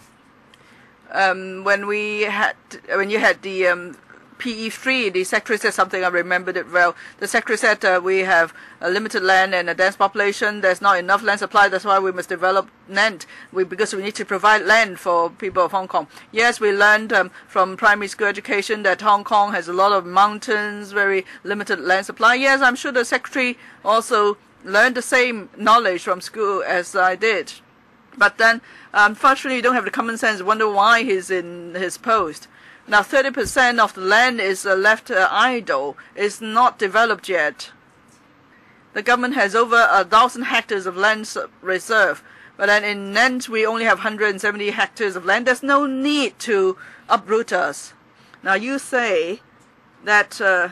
Um, when we had, when you had the um, PE3, the secretary said something, I remembered it well. The secretary said uh, we have a limited land and a dense population. There's not enough land supply. That's why we must develop land we, because we need to provide land for people of Hong Kong. Yes, we learned um, from primary school education that Hong Kong has a lot of mountains, very limited land supply. Yes, I'm sure the secretary also learned the same knowledge from school as I did. But then, unfortunately, you don't have the common sense. Wonder why he's in his post. Now, 30% of the land is uh, left uh, idle, It's not developed yet. The government has over a thousand hectares of land reserve, but then in NENT we only have 170 hectares of land. There's no need to uproot us. Now, you say that uh,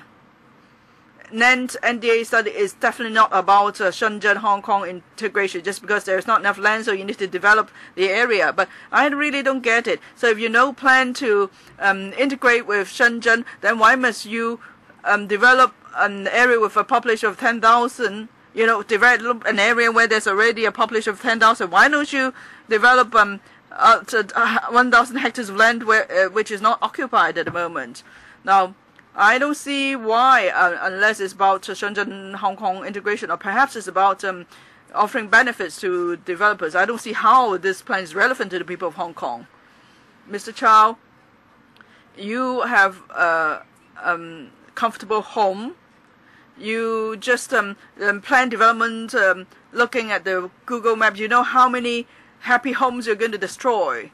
NENT NDA study is definitely not about uh, Shenzhen Hong Kong integration just because there's not enough land, so you need to develop the area. But I really don't get it. So if you no plan to um, integrate with Shenzhen, then why must you um, develop an area with a population of 10,000? You know, develop an area where there's already a population of 10,000. Why don't you develop um, uh, uh, 1,000 hectares of land where, uh, which is not occupied at the moment? Now, I don't see why, uh, unless it's about Shenzhen Hong Kong integration, or perhaps it's about um, offering benefits to developers. I don't see how this plan is relevant to the people of Hong Kong. Mr. Chow, you have a um, comfortable home. You just um, um, plan development um, looking at the Google Maps. You know how many happy homes you're going to destroy.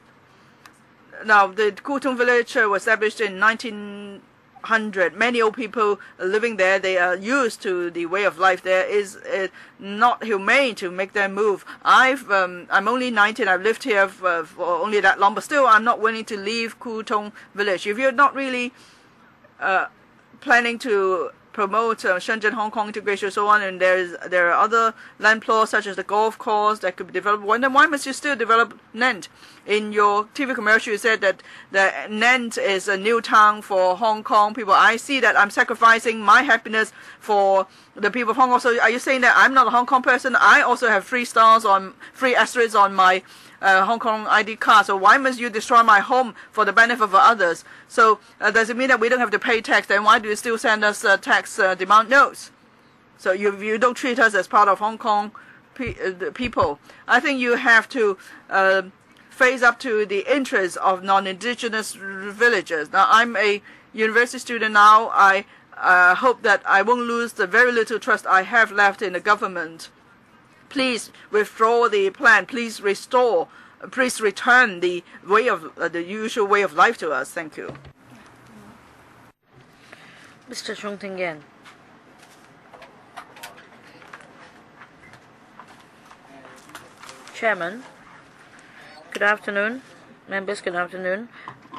Now, the Kwu Tung village was established in 19 hundred. Many old people living there, they are used to the way of life there. Is uh, not humane to make them move. I've um, I'm only 19. I've lived here for, for, only that long, but still I'm not willing to leave Kwu Tung village. If you're not really uh, planning to promote uh, Shenzhen Hong Kong integration, and so on, and there's there are other land plots such as the golf course that could be developed. Well, then why must you still develop NENT? In your TV commercial, you said that the NENT is a new town for Hong Kong people. I see that I'm sacrificing my happiness for the people of Hong Kong. So are you saying that I'm not a Hong Kong person? I also have three stars on three asterisks on my uh, Hong Kong ID card. So why must you destroy my home for the benefit of others? So uh, does it mean that we don't have to pay tax? Then why do you still send us uh, tax uh, demand notes? So you you don't treat us as part of Hong Kong pe uh, people. I think you have to uh, face up to the interests of non-indigenous villagers. Now I'm a university student now. I uh, hope that I won't lose the very little trust I have left in the government please withdraw the plan. Please restore, please return the way of uh, the usual way of life to us. Thank you. Mr. Chung Ting Chairman, good afternoon. Members, good afternoon.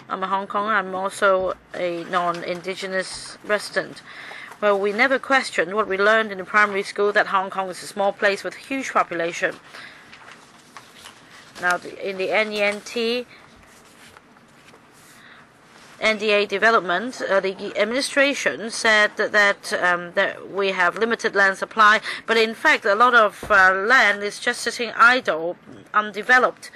I'm a Hong Konger. I'm also a non-indigenous resident. Well, we never questioned what we learned in the primary school that Hong Kong is a small place with a huge population. Now, in the NENT NDA development, uh, the administration said that that, um, that, we have limited land supply, but in fact, a lot of uh, land is just sitting idle, undeveloped.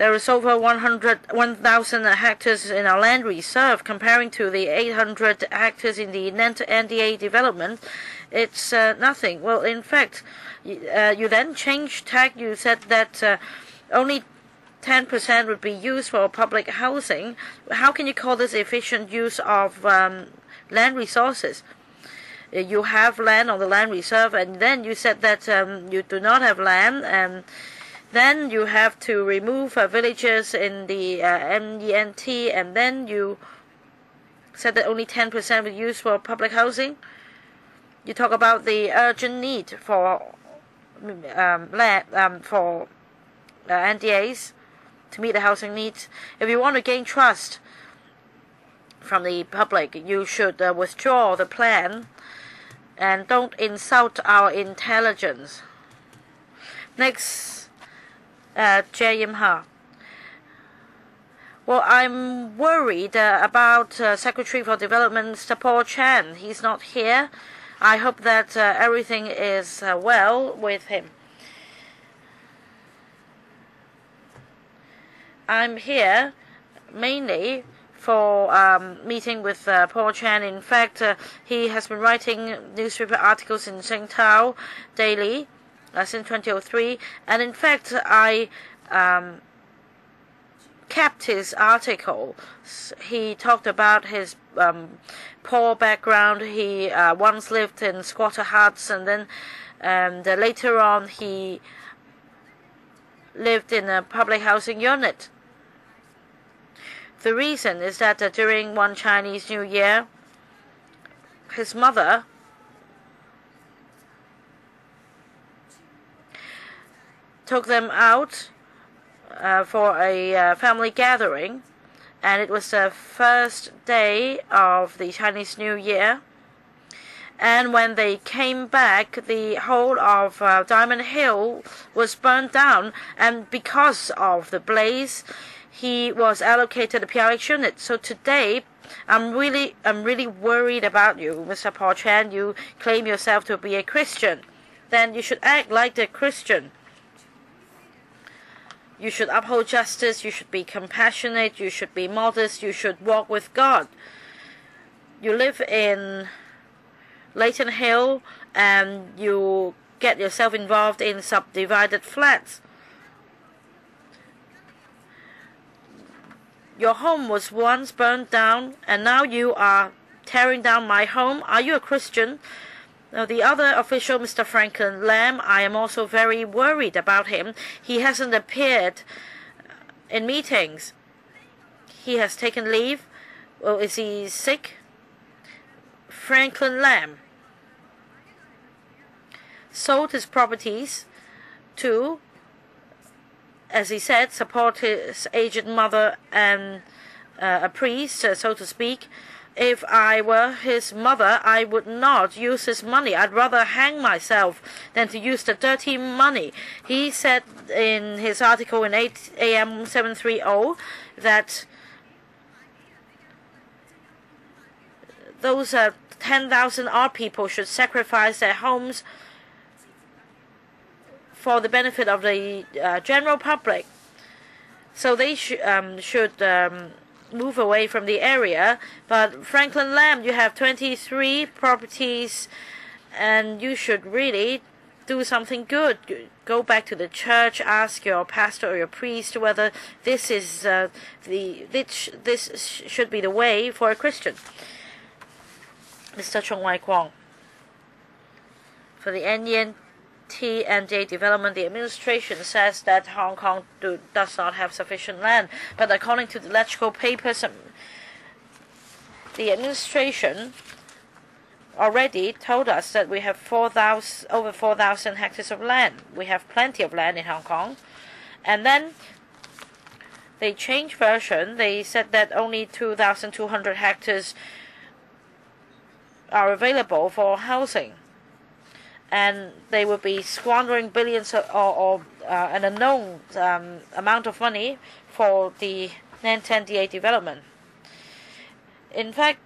There is over 100, 1,000 hectares in our land reserve, comparing to the 800 hectares in the NDA development. It's uh, nothing. Well, in fact, uh, you then changed tack. You said that uh, only 10% would be used for public housing. How can you call this efficient use of um, land resources? You have land on the land reserve, and then you said that um, you do not have land, and Then you have to remove uh, villages in the uh, NENT, and then you said that only 10% was used for public housing. You talk about the urgent need for um, land, um, for uh, NDAs to meet the housing needs. If you want to gain trust from the public, you should uh, withdraw the plan and don't insult our intelligence. Next, uh, Ha. Well, I'm worried uh, about uh, Secretary for Development. Paul Chan. He's not here. I hope that uh, everything is uh, well with him. I'm here mainly for um, meeting with uh, Paul Chan. In fact, uh, he has been writing newspaper articles in Sing Tao daily since 2003, and in fact, I um, kept his article. He talked about his um, poor background. He uh, once lived in squatter huts, and then and uh, later on he lived in a public housing unit. The reason is that uh, during one Chinese New Year, his mother took them out uh, for a uh, family gathering, and it was the first day of the Chinese New Year. And when they came back, the whole of uh, Diamond Hill was burned down, and because of the blaze, he was allocated a PRH unit. So today, I'm really, I'm really worried about you, Mr. Paul Chan. You claim yourself to be a Christian, then you should act like a Christian. You should uphold justice. You should be compassionate. You should be modest. You should walk with God. You live in Leighton Hill, and you get yourself involved in subdivided flats. Your home was once burned down, and now you are tearing down my home. Are you a Christian? Now, the other official, Mr. Franklin Lam, I am also very worried about him. He hasn't appeared in meetings. He has taken leave. Well, is he sick? Franklin Lam sold his properties to as he said, support his aged mother and uh, a priest, uh, so to speak. If I were his mother, I would not use his money. I'd rather hang myself than to use the dirty money. He said in his article in 8 AM 730 that those uh, 10,000 odd people should sacrifice their homes for the benefit of the uh, general public. So they sh um, should um, move away from the area. But Franklin Lam, you have 23 properties, and you should really do something good. Go back to the church, ask your pastor or your priest whether this is uh, the this, this should be the way for a Christian. Mr. Chung Wai Kwong for the NN TNJ development, the administration says that Hong Kong do, does not have sufficient land. But according to the electrical papers, um, the administration already told us that we have 4, 000, over 4,000 hectares of land. We have plenty of land in Hong Kong. And then they changed version. They said that only 2,200 hectares are available for housing and they will be squandering billions or, or uh, an unknown um, amount of money for the NENT NDA development. In fact,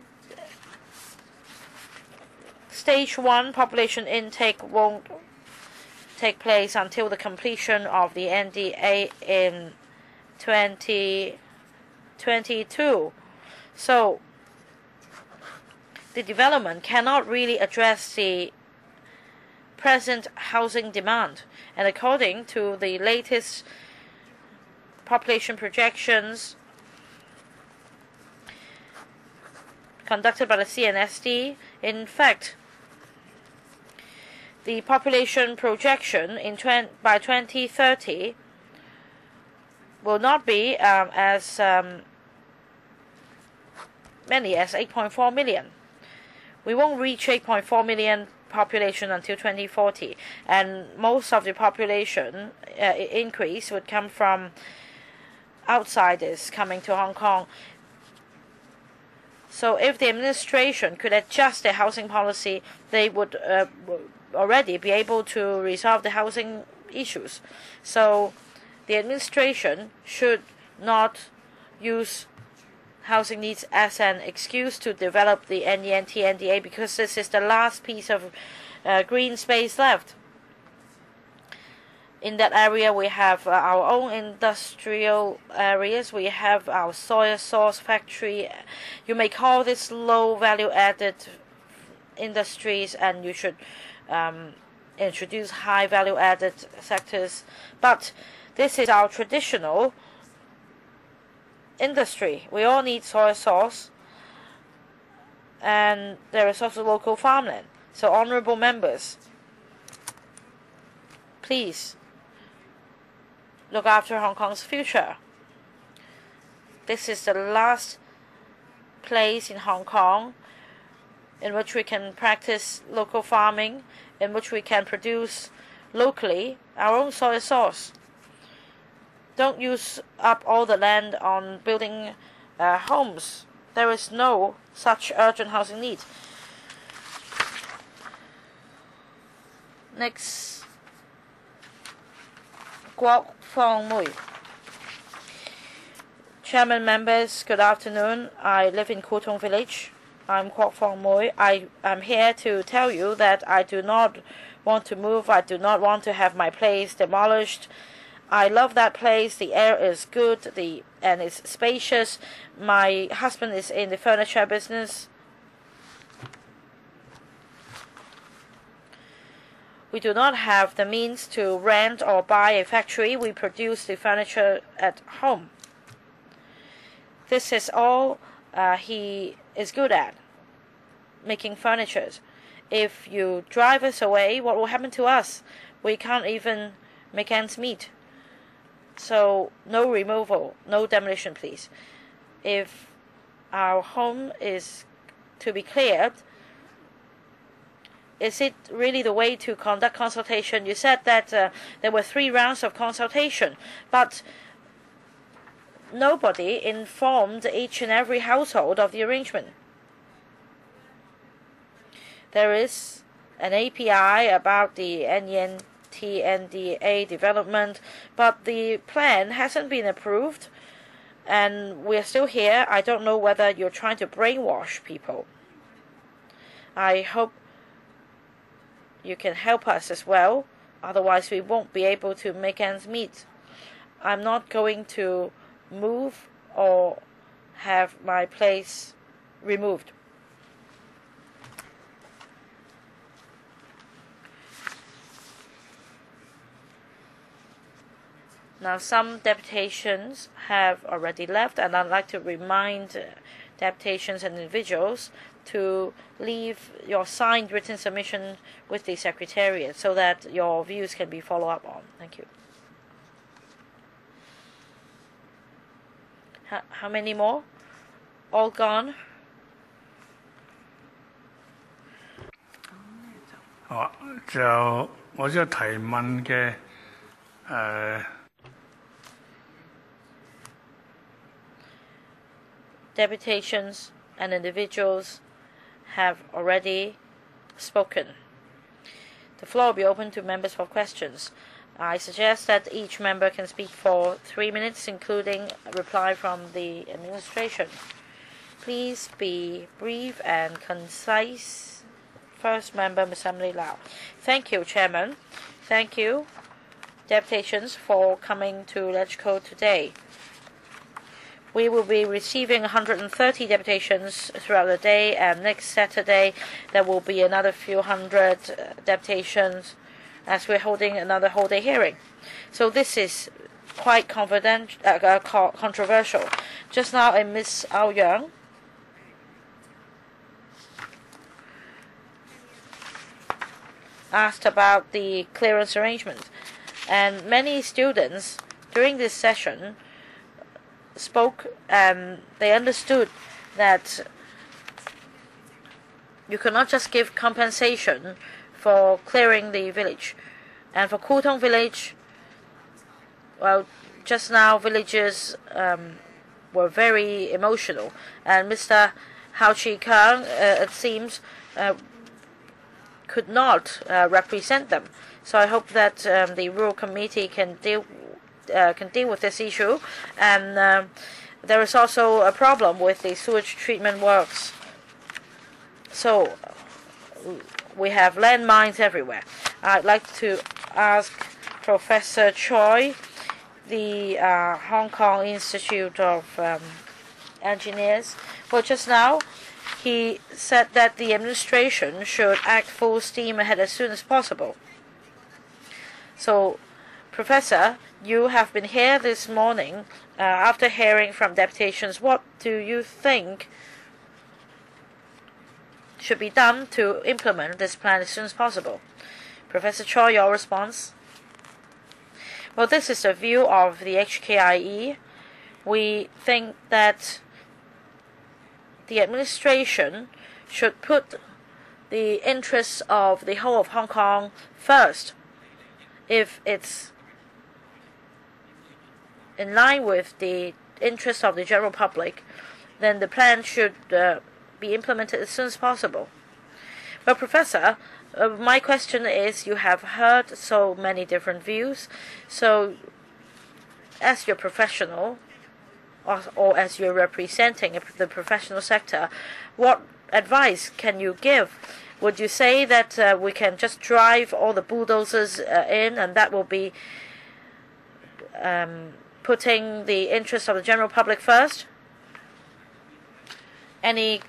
stage one population intake won't take place until the completion of the NDA in 2022. So the development cannot really address the present housing demand. And according to the latest population projections conducted by the C&SD, in fact, the population projection in by 2030 will not be um, as um, many as 8.4 million. We won't reach 8.4 million population until 2040, and most of the population uh, increase would come from outsiders coming to Hong Kong. So, if the administration could adjust their housing policy, they would uh, already be able to resolve the housing issues. So, the administration should not use housing needs as an excuse to develop the NENT NDA because this is the last piece of uh, green space left. In that area, we have uh, our own industrial areas. We have our soy sauce factory. You may call this low value added industries, and you should um, introduce high value added sectors. But this is our traditional industry. We all need soy sauce, and there is also local farmland. So, honorable members, please look after Hong Kong's future. This is the last place in Hong Kong in which we can practice local farming, in which we can produce locally our own soy sauce don't use up all the land on building uh, homes. There is no such urgent housing need. Next, Kwok Fong Mui. Chairman members, good afternoon. I live in Kwu Tung Village. I'm Kwok Fong Mui. I am here to tell you that I do not want to move. I do not want to have my place demolished. I love that place. The air is good. The and it's spacious. My husband is in the furniture business. We do not have the means to rent or buy a factory. We produce the furniture at home. This is all uh, he is good at making furniture. If you drive us away, what will happen to us? We can't even make ends meet. So no removal, no demolition, please. If our home is to be cleared, is it really the way to conduct consultation? You said that uh, there were three rounds of consultation, but nobody informed each and every household of the arrangement. There is an API about the NEN TNDA development, but the plan hasn't been approved, and we're still here. I don't know whether you're trying to brainwash people. I hope you can help us as well, otherwise, we won't be able to make ends meet. I'm not going to move or have my place removed. Now, some deputations have already left, and I'd like to remind deputations and individuals to leave your signed written submission with the Secretariat so that your views can be followed up on. Thank you. How, how many more? All gone? 好啊，就我呢个提问嘅诶。呃 deputations and individuals have already spoken. The floor will be open to members for questions. I suggest that each member can speak for three minutes, including a reply from the administration. Please be brief and concise. First member, Ms. Emily Lau. Thank you, Chairman. Thank you, deputations, for coming to LegCo today we will be receiving 130 deputations throughout the day, and next Saturday there will be another few hundred uh, deputations as we're holding another whole day hearing. So this is quite uh, uh, controversial. Just now, a Miss Ao Yang asked about the clearance arrangement, and many students during this session spoke and they understood that you cannot just give compensation for clearing the village. And for Kwu Tung village, well, just now villagers um, were very emotional, and Mr. Hau Chi Keung, uh, it seems, uh, could not uh, represent them. So I hope that um, the rural committee can deal can deal with this issue. And um, there is also a problem with the sewage treatment works. So we have landmines everywhere. I'd like to ask Professor Choi, the uh, Hong Kong Institute of um, Engineers. Well, just now he said that the administration should act full steam ahead as soon as possible. So, Professor, you have been here this morning uh, after hearing from deputations. What do you think should be done to implement this plan as soon as possible? Professor Choi, your response? Well, this is the view of the HKIE. We think that the administration should put the interests of the whole of Hong Kong first. If it's in line with the interests of the general public, then the plan should uh, be implemented as soon as possible. Well, Professor, uh, my question is you have heard so many different views, so as your professional, or, or as you're representing the professional sector, what advice can you give? Would you say that uh, we can just drive all the bulldozers uh, in and that will be um, putting the interests of the general public first? Any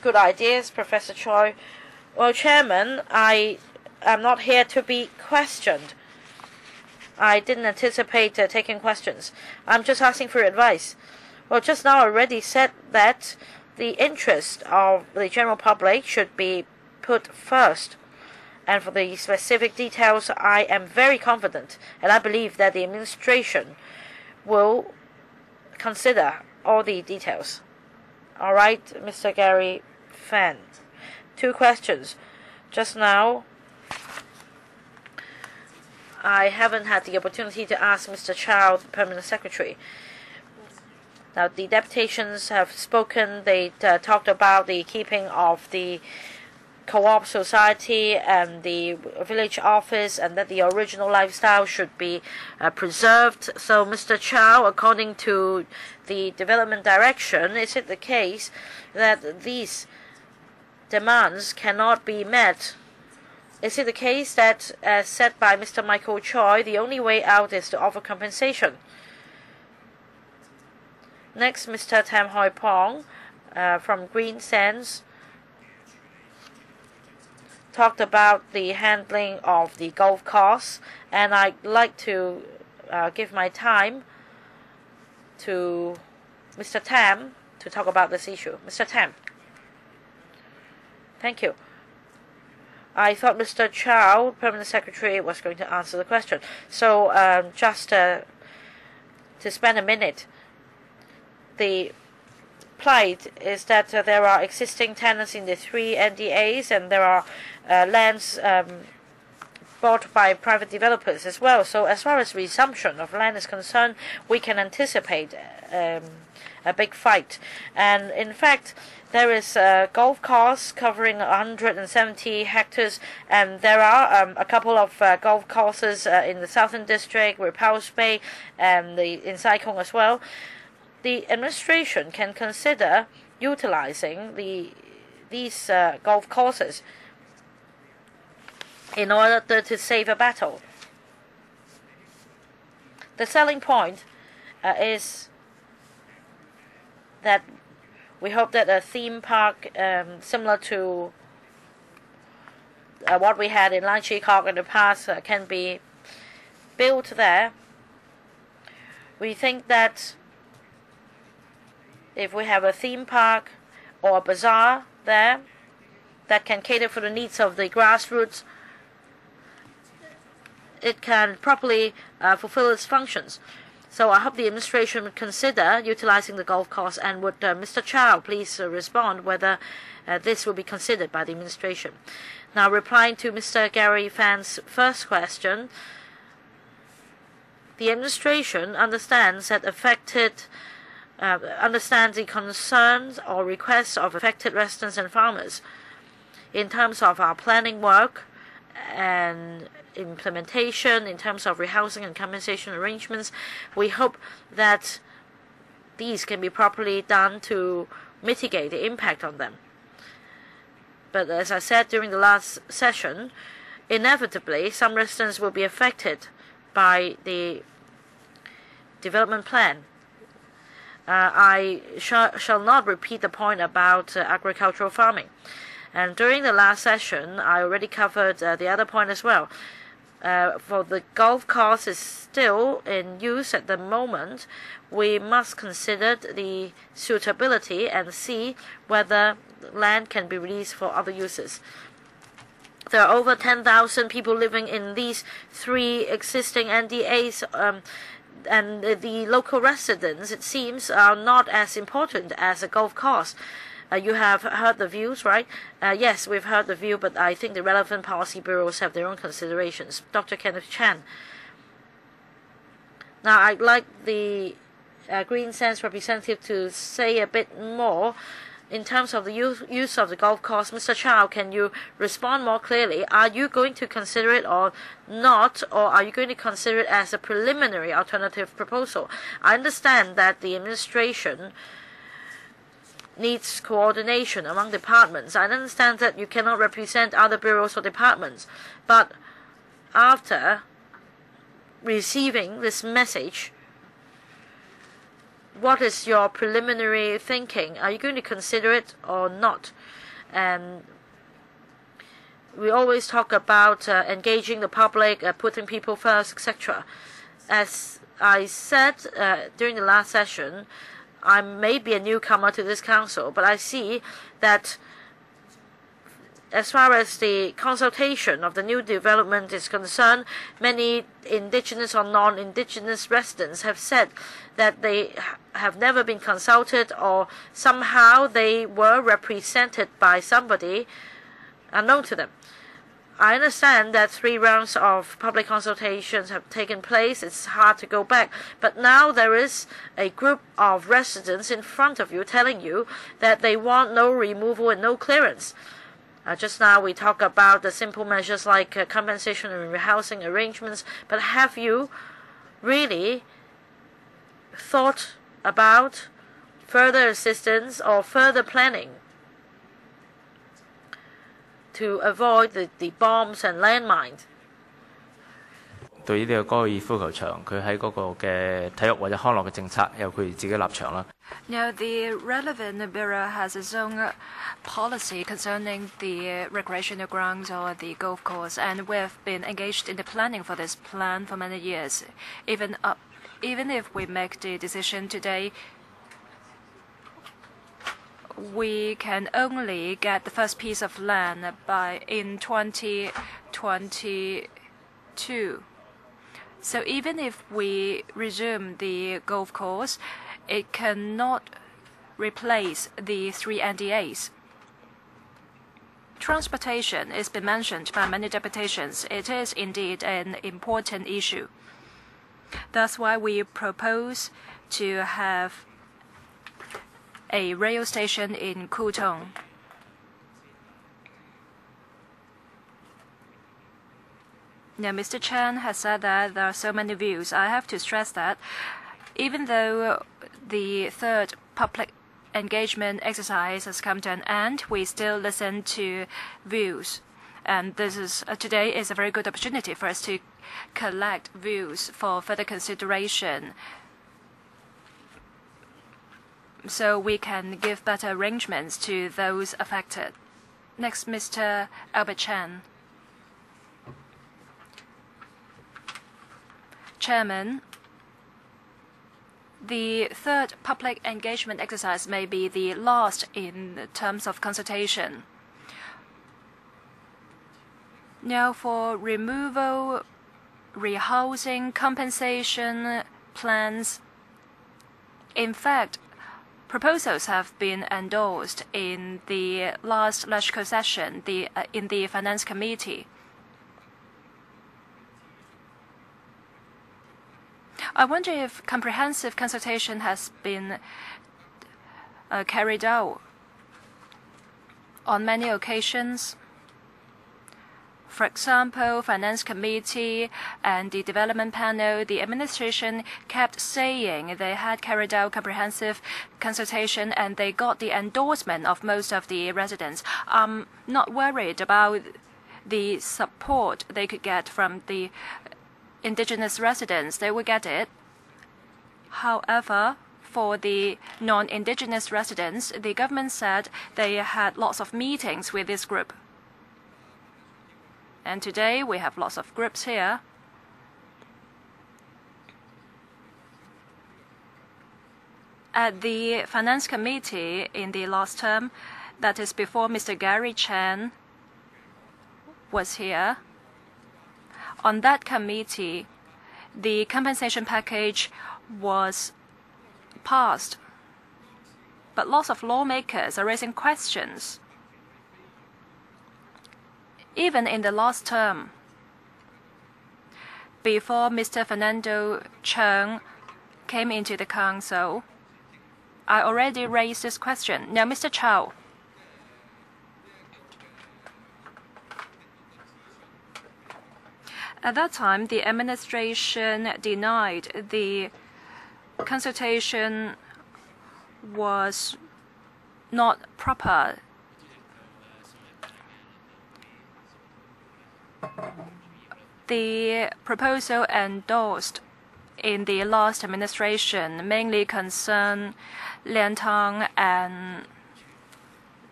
good ideas, Professor Choi? Well, Chairman, I am not here to be questioned. I didn't anticipate uh, taking questions. I'm just asking for advice. Well, just now I already said that the interest of the general public should be put first. And for the specific details, I am very confident, and I believe that the administration will consider all the details. All right, Mr. Gary Fan. Two questions. Just now, I haven't had the opportunity to ask Mr. Chow, the Permanent Secretary. Now, the deputations have spoken. They uh, talked about the keeping of the co-op society and the village office and that the original lifestyle should be uh, preserved. So, Mr. Chow, according to the development direction, is it the case that these demands cannot be met? Is it the case that, as said by Mr. Michael Choi, the only way out is to offer compensation? Next, Mr. Tam Hoi Pong uh, from Green Sense talked about the handling of the golf course, and I'd like to uh, give my time to Mr. Tam to talk about this issue. Mr. Tam. Thank you. I thought Mr. Chow, Permanent Secretary, was going to answer the question. So um, just uh, to spend a minute, the plight is that uh, there are existing tenants in the three NDAs and there are uh, lands um, bought by private developers as well. So as far as resumption of land is concerned, we can anticipate um, a big fight. And in fact, there is a golf course covering 170 hectares, and there are um, a couple of uh, golf courses uh, in the Southern District, Repulse Bay, and the, in Sai Kung as well. The administration can consider utilizing the these uh, golf courses in order to, save a battle. The selling point uh, is that we hope that a theme park um, similar to uh, what we had in Lai Chi Kok in the past uh, can be built there. We think that if we have a theme park or a bazaar there that can cater for the needs of the grassroots, it can properly uh, fulfill its functions. So I hope the administration would consider utilizing the golf course. And would uh, Mr. Chow please uh, respond whether uh, this will be considered by the administration? Now, replying to Mr. Gary Fan's first question, the administration understands that affected uh, understands the concerns or requests of affected residents and farmers. In terms of our planning work and implementation, in terms of rehousing and compensation arrangements, we hope that these can be properly done to mitigate the impact on them. But as I said during the last session, inevitably some residents will be affected by the development plan. Uh, I sh- shall not repeat the point about uh, agricultural farming. And during the last session, I already covered uh, the other point as well. Uh, for the golf course is still in use at the moment, we must consider the suitability and see whether land can be released for other uses. There are over 10,000 people living in these three existing NDAs. Um, and the local residents, it seems, are not as important as a golf course. Uh, you have heard the views, right? Uh, yes, we've heard the view, but I think the relevant policy bureaus have their own considerations. Dr. Kenneth Chan. Now, I'd like the uh, Green Sense representative to say a bit more in terms of the use, use of the golf course, Mr. Chow, can you respond more clearly? Are you going to consider it or not, or are you going to consider it as a preliminary alternative proposal? I understand that the administration needs coordination among departments. I understand that you cannot represent other bureaus or departments, but after receiving this message, what is your preliminary thinking? Are you going to consider it or not? And we always talk about uh, engaging the public, uh, putting people first, etc. As I said uh, during the last session, I may be a newcomer to this council, but I see that as far as the consultation of the new development is concerned, many indigenous or non-indigenous residents have said that they have never been consulted or somehow they were represented by somebody unknown to them. I understand that three rounds of public consultations have taken place. It's hard to go back. But now there is a group of residents in front of you telling you that they want no removal and no clearance. Uh, just now we talk about the simple measures like uh, compensation and rehousing arrangements, but have you really thought about further assistance or further planning to avoid the, the bombs and landmines? 对呢个高尔夫球场，佢喺嗰个嘅体育或者康乐嘅政策有佢自己立场啦。Now, the relevant bureau has its own policy concerning the recreational grounds or the golf course, and we've been engaged in the planning for this plan for many years. Even up, even if we make the decision today, we can only get the first piece of land by in 2022. So even if we resume the golf course, it cannot replace the three NDAs. Transportation has been mentioned by many deputations. It is indeed an important issue. That's why we propose to have a rail station in Kwu Tung. Now, Mr. Chen has said that there are so many views. I have to stress that even though the third public engagement exercise has come to an end, we still listen to views. And this is uh, today is a very good opportunity for us to collect views for further consideration so we can give better arrangements to those affected. Next, Mr. Albert Chan. Chairman, the third public engagement exercise may be the last in terms of consultation. Now, for removal, rehousing, compensation, plans. In fact, proposals have been endorsed in the last legislative session the, uh, in the Finance Committee. I wonder if comprehensive consultation has been uh, carried out on many occasions. For example, Finance Committee and the Development Panel, the administration kept saying they had carried out comprehensive consultation and they got the endorsement of most of the residents. I'm not worried about the support they could get from the indigenous residents. They will get it. However, for the non-indigenous residents, the government said they had lots of meetings with this group. And today we have lots of groups here. At the Finance Committee in the last term, that is before Mr. Gary Chan was here, on that committee, the compensation package was passed. But lots of lawmakers are raising questions even in the last term, before Mr. Fernando Cheung came into the council, I already raised this question. Now, Mr. Chow. At that time, the administration denied the consultation was not proper The proposal endorsed in the last administration mainly concern Liantang and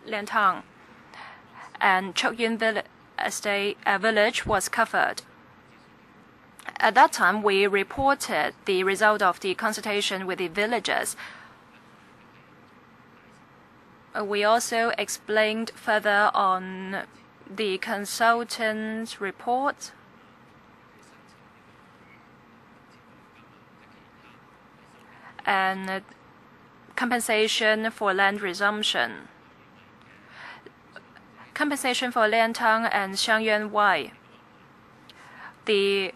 Liantang and Chuk Yuen Village, estate, uh, village was covered. At that time, we reported the result of the consultation with the villagers. We also explained further on the consultant's report and compensation for land resumption. Compensation for Liantang and Heung Yuen Wai. The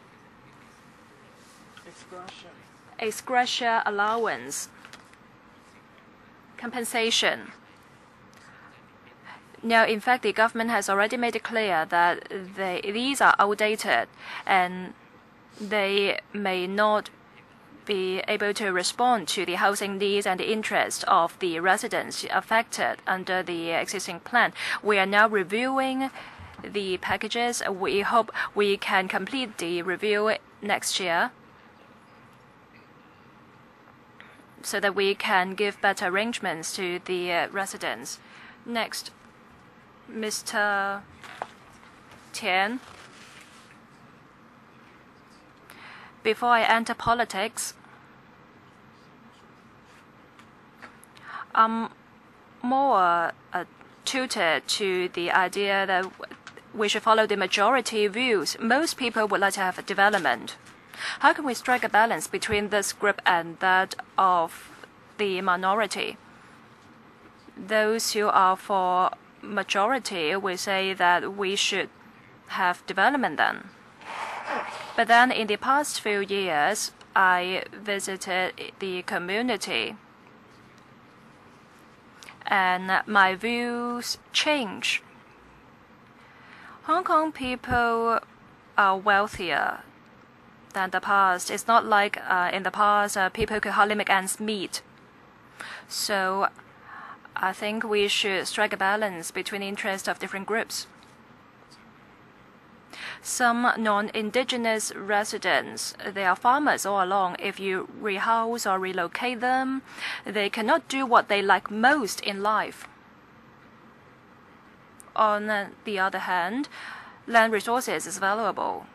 ex gratia allowance compensation. Now, in fact, the government has already made it clear that they, these are outdated and they may not be able to respond to the housing needs and the interests of the residents affected under the existing plan. We are now reviewing the packages. We hope we can complete the review next year so that we can give better arrangements to the uh, residents. Next, Mr. Tien. Before I enter politics, I'm more uh, tutored to the idea that we should follow the majority views. Most people would like to have a development. How can we strike a balance between this group and that of the minority? Those who are for majority will say that we should have development then. But then in the past few years, I visited the community and my views change. Hong Kong people are wealthier than the past. It's not like uh, in the past uh, people could hardly make ends meet. So I think we should strike a balance between the interests of different groups some non-indigenous residents, they are farmers all along. If you rehouse or relocate them, they cannot do what they like most in life. On the other hand, land resources is valuable.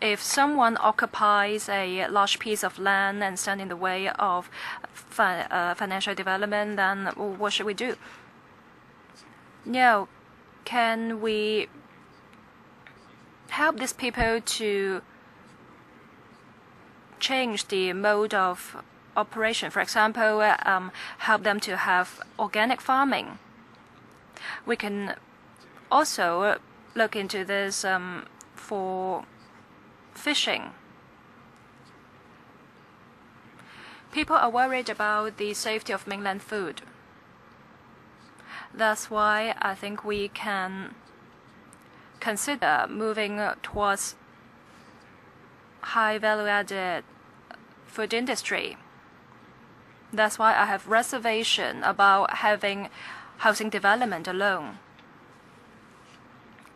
If someone occupies a large piece of land and stand in the way of fi uh, financial development, then what should we do? Now, can we help these people to change the mode of operation. For example, um, help them to have organic farming. We can also look into this um, for fishing. People are worried about the safety of mainland food. That's why I think we can consider moving towards high value added food industry. That's why I have reservation about having housing development alone.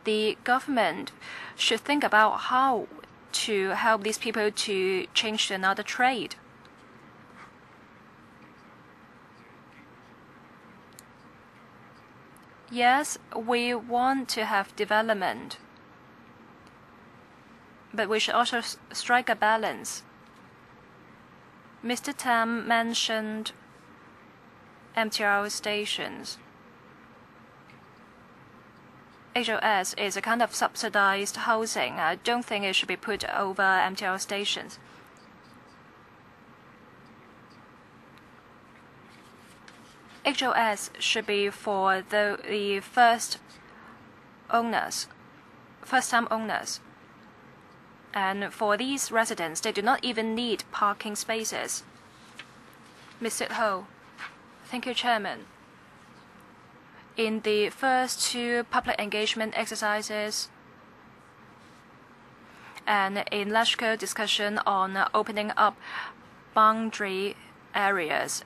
The government should think about how to help these people to change to another trade. Yes, we want to have development, but we should also strike a balance. Mr. Tam mentioned MTR stations. HOS is a kind of subsidized housing. I don't think it should be put over MTR stations. HOS should be for the, the first owners, first time owners. And for these residents, they do not even need parking spaces. Mr. Ho, thank you, Chairman. In the first two public engagement exercises, and in LegCo discussion on opening up boundary areas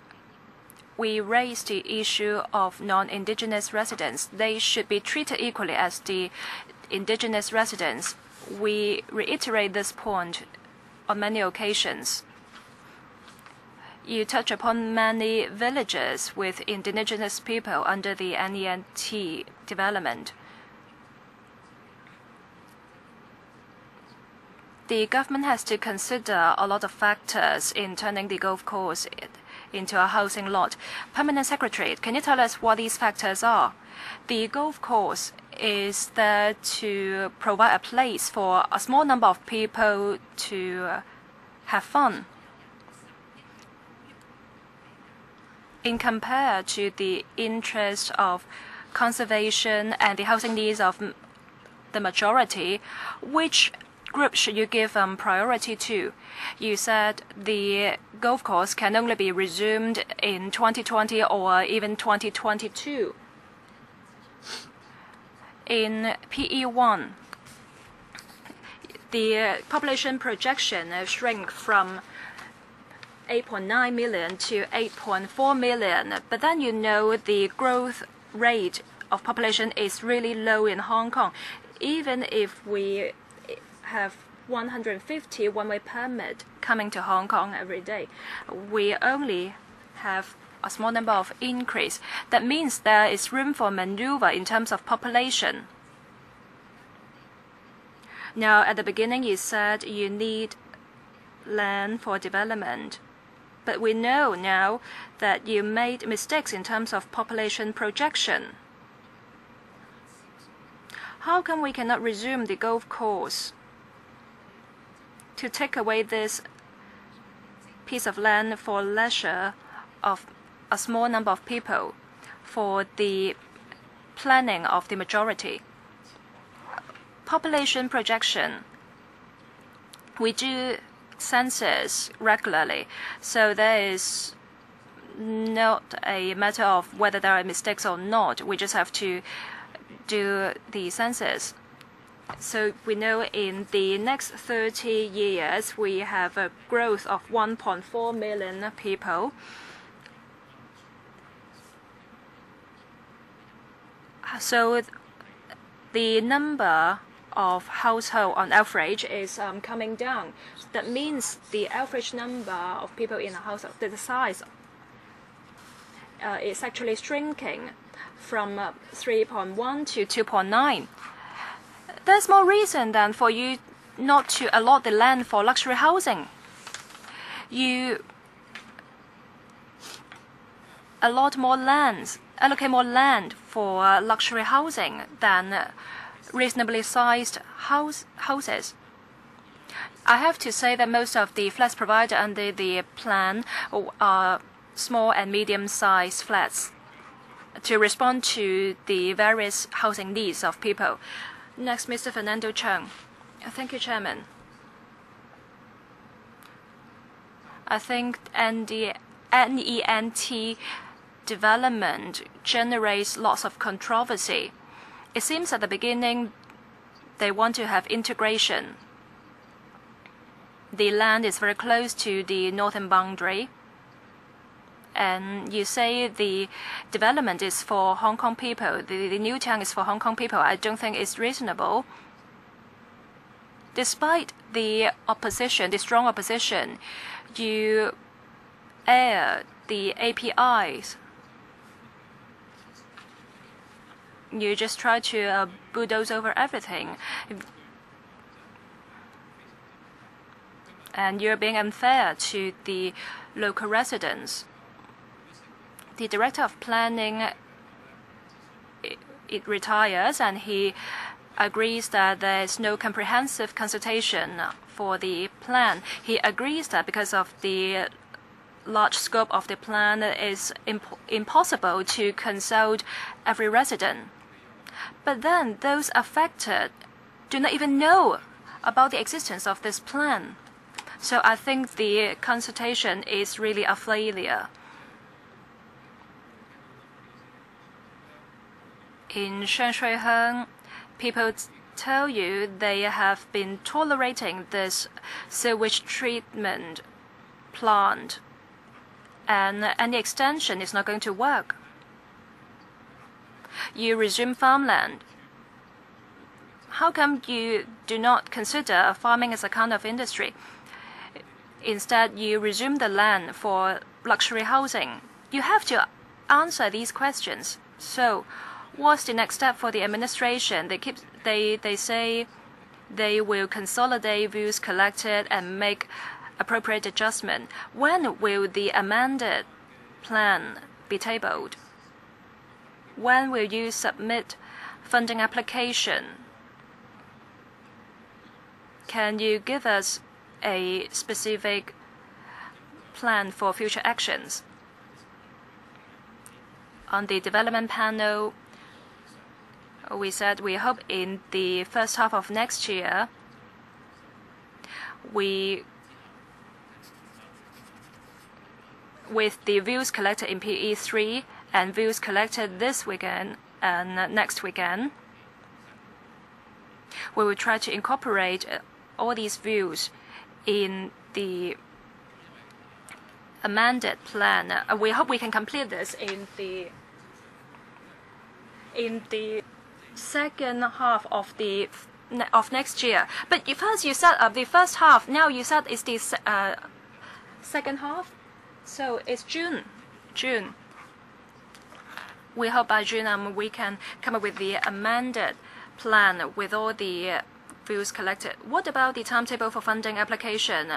we raised the issue of non-indigenous residents. They should be treated equally as the indigenous residents. We reiterate this point on many occasions. You touch upon many villages with indigenous people under the NENT development. The government has to consider a lot of factors in turning the golf course into a housing lot. Permanent Secretary, can you tell us what these factors are? The golf course is there to provide a place for a small number of people to have fun. In compare to the interest of conservation and the housing needs of the majority, which group should you give um, priority to? You said the golf course can only be resumed in 2020 or even 2022. In PE1, the population projection shrink from 8.9 million to 8.4 million. But then you know the growth rate of population is really low in Hong Kong. Even if we have 150 one-way permit coming to Hong Kong every day. We only have a small number of increase. That means there is room for maneuver in terms of population. Now, at the beginning, you said you need land for development. But we know now that you made mistakes in terms of population projection. How come we cannot resume the golf course? to take away this piece of land for leisure of a small number of people for the planning of the majority. Population projection. We do census regularly, so there is not a matter of whether there are mistakes or not. We just have to do the census. So we know in the next 30 years, we have a growth of 1.4 million people. So the number of household on average is um, coming down. That means the average number of people in a household, the size uh, is actually shrinking from uh, 3.1 to 2.9 there's more reason than for you not to allot the land for luxury housing. You allot more lands, allocate more land for luxury housing than reasonably sized house, houses. I have to say that most of the flats provided under the plan are small and medium-sized flats to respond to the various housing needs of people. Next, Mr. Fernando Cheung. Thank you, Chairman. I think NENT development generates lots of controversy. It seems at the beginning they want to have integration. The land is very close to the northern boundary. And you say the development is for Hong Kong people, the, the new town is for Hong Kong people. I don't think it's reasonable. Despite the opposition, the strong opposition, you air the APIs. You just try to uh, bulldoze over everything. And you're being unfair to the local residents. The director of planning it, it retires and he agrees that there is no comprehensive consultation for the plan. He agrees that because of the large scope of the plan, it is imp impossible to consult every resident. But then those affected do not even know about the existence of this plan. So I think the consultation is really a failure. In Sheung Shui Heung, people tell you they have been tolerating this sewage treatment plant and any extension is not going to work. You resume farmland. How come you do not consider farming as a kind of industry? Instead, you resume the land for luxury housing. You have to answer these questions. So, what's the next step for the administration? They keep they they say they will consolidate views collected and make appropriate adjustment. When will the amended plan be tabled? When will you submit funding application? Can you give us a specific plan for future actions? On the development panel, we said we hope in the first half of next year, we with the views collected in PE3 and views collected this weekend and next weekend, we will try to incorporate all these views in the amended plan. Uh, we hope we can complete this in the in the second half of the of next year. But first you said uh, the first half. Now you said it's the uh, second half. So it's June. June. We hope by June um, we can come up with the amended plan with all the views collected. What about the timetable for funding application?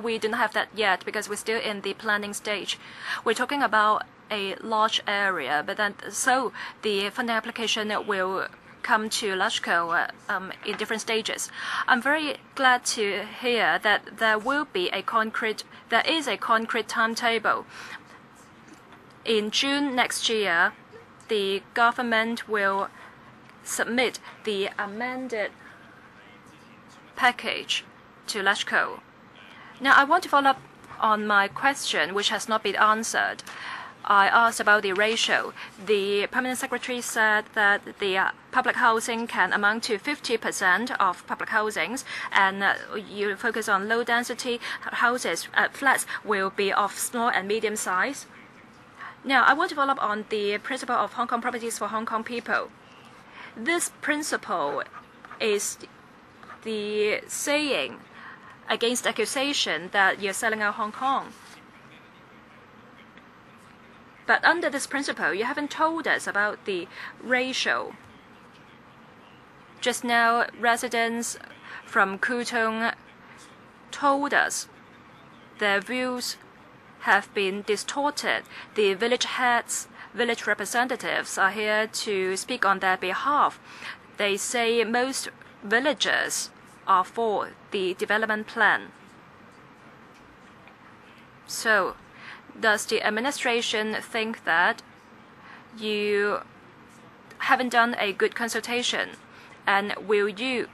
We do not have that yet because we're still in the planning stage. We're talking about a large area, but then so the funding application will come to LegCo um, in different stages. I'm very glad to hear that there will be a concrete, there is a concrete timetable. In June next year, the government will submit the amended package to LegCo. Now, I want to follow up on my question, which has not been answered. I asked about the ratio. The permanent secretary said that the uh, public housing can amount to 50% of public housings, and uh, you focus on low density houses. Uh, flats will be of small and medium size. Now, I want to follow up on the principle of Hong Kong properties for Hong Kong people. This principle is the saying against accusation that you're selling out Hong Kong. But under this principle, you haven't told us about the ratio. Just now, residents from Kwu Tung told us their views have been distorted. The village heads, village representatives are here to speak on their behalf. They say most villagers are for the development plan. So, does the administration think that you haven't done a good consultation? And will you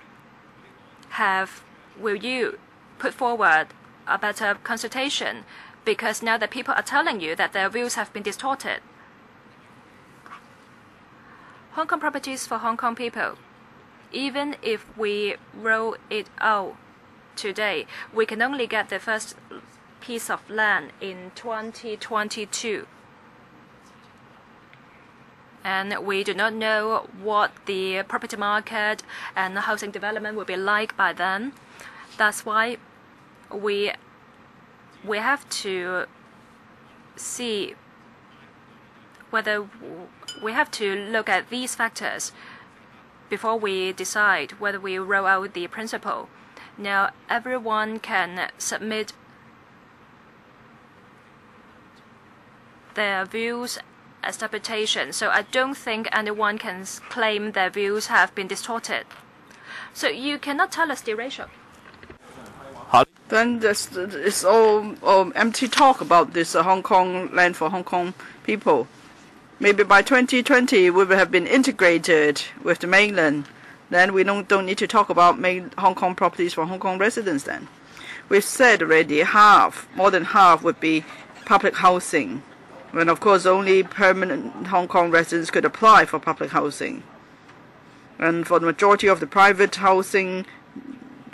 have will you put forward a better consultation because now that people are telling you that their views have been distorted. Hong Kong properties for Hong Kong people. Even if we roll it out today, we can only get the first piece of land in 2022. And we do not know what the property market and the housing development will be like by then. That's why we we have to see whether we have to look at these factors before we decide whether we roll out the principle. Now, everyone can submit their views as interpretation, so I don't think anyone can claim their views have been distorted. So you cannot tell us the ratio then it's all, all empty talk about this uh, Hong Kong land for Hong Kong people. Maybe by 2020 we will have been integrated with the mainland. Then we don't, don't need to talk about main Hong Kong properties for Hong Kong residents then. We've said already half, more than half would be public housing. And of course only permanent Hong Kong residents could apply for public housing. And for the majority of the private housing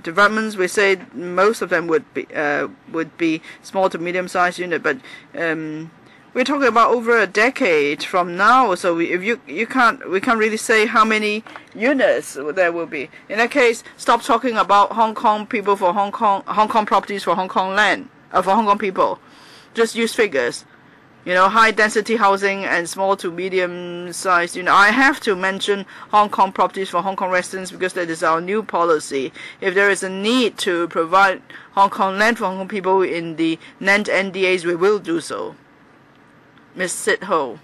developments, we say most of them would be uh, would be small to medium sized unit, but um, we're talking about over a decade from now. So we, if you you can't we can't really say how many units there will be. In that case, stop talking about Hong Kong people for Hong Kong Hong Kong properties for Hong Kong land uh, for Hong Kong people. Just use figures you know, high density housing and small to medium size. You know, I have to mention Hong Kong properties for Hong Kong residents because that is our new policy. If there is a need to provide Hong Kong land for Hong Kong people in the land NDAs, we will do so. Ms. Cyd Ho.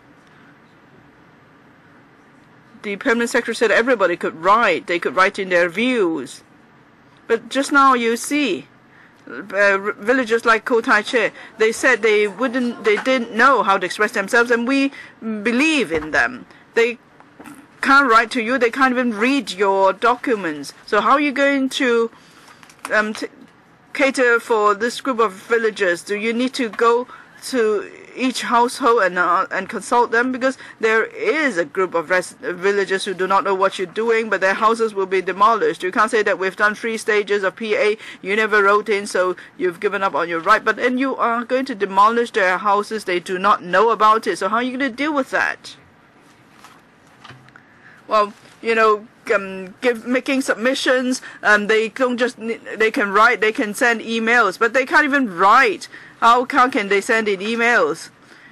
The permanent secretary said everybody could write. They could write in their views. But just now you see, uh, villagers like Kotai Che, they said they wouldn't, they didn't know how to express themselves, and we believe in them. They can't write to you, they can't even read your documents. So how are you going to um, cater for this group of villagers? Do you need to go to each household and uh, and consult them because there is a group of villagers who do not know what you're doing, but their houses will be demolished. You can't say that we've done three stages of PA. You never wrote in, so you've given up on your right. But then you are going to demolish their houses. They do not know about it. So how are you going to deal with that? Well, you know, um, give, making submissions. Um, they don't just they can write, they can send emails, but they can't even write. How, how can they send in emails?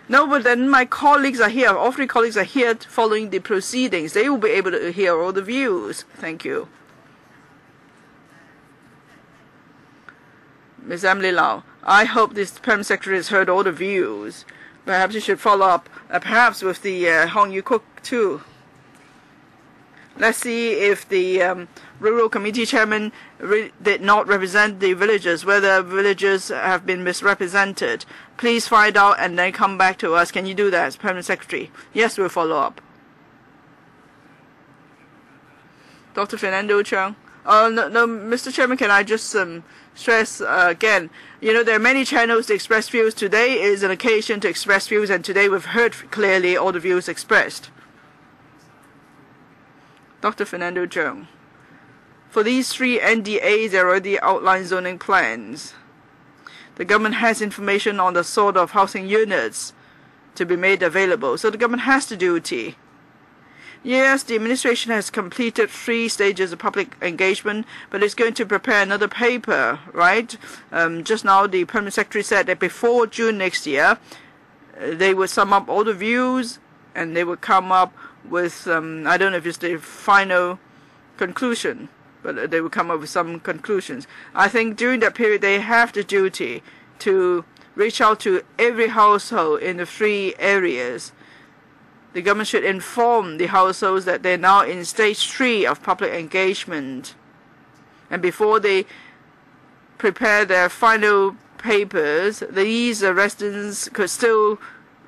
No, but then my colleagues are here. All three colleagues are here following the proceedings. They will be able to hear all the views. Thank you. Ms. Emily Lau, I hope this Permanent Secretary has heard all the views. Perhaps you should follow up, uh, perhaps with the uh, Heung Yee Kuk too. Let's see if the um, rural committee chairman did not represent the villagers, whether villagers have been misrepresented. Please find out and then come back to us. Can you do that, Permanent Secretary? Yes, we'll follow up. Dr. Fernando Cheung. Oh, no, no, Mr. Chairman, can I just um, stress uh, again? You know, there are many channels to express views. Today is an occasion to express views, and today we've heard clearly all the views expressed. Dr. Fernando Cheung. For these three NDAs, there are already outlined zoning plans. The government has information on the sort of housing units to be made available, so the government has the duty. Yes, the administration has completed three stages of public engagement, but it's going to prepare another paper, right? Um, just now, the permanent secretary said that before June next year, uh, they would sum up all the views and they would come up with, um, I don't know if it's the final conclusion but they will come up with some conclusions. I think during that period they have the duty to reach out to every household in the three areas. The government should inform the households that they're now in stage three of public engagement. and before they prepare their final papers, these residents could still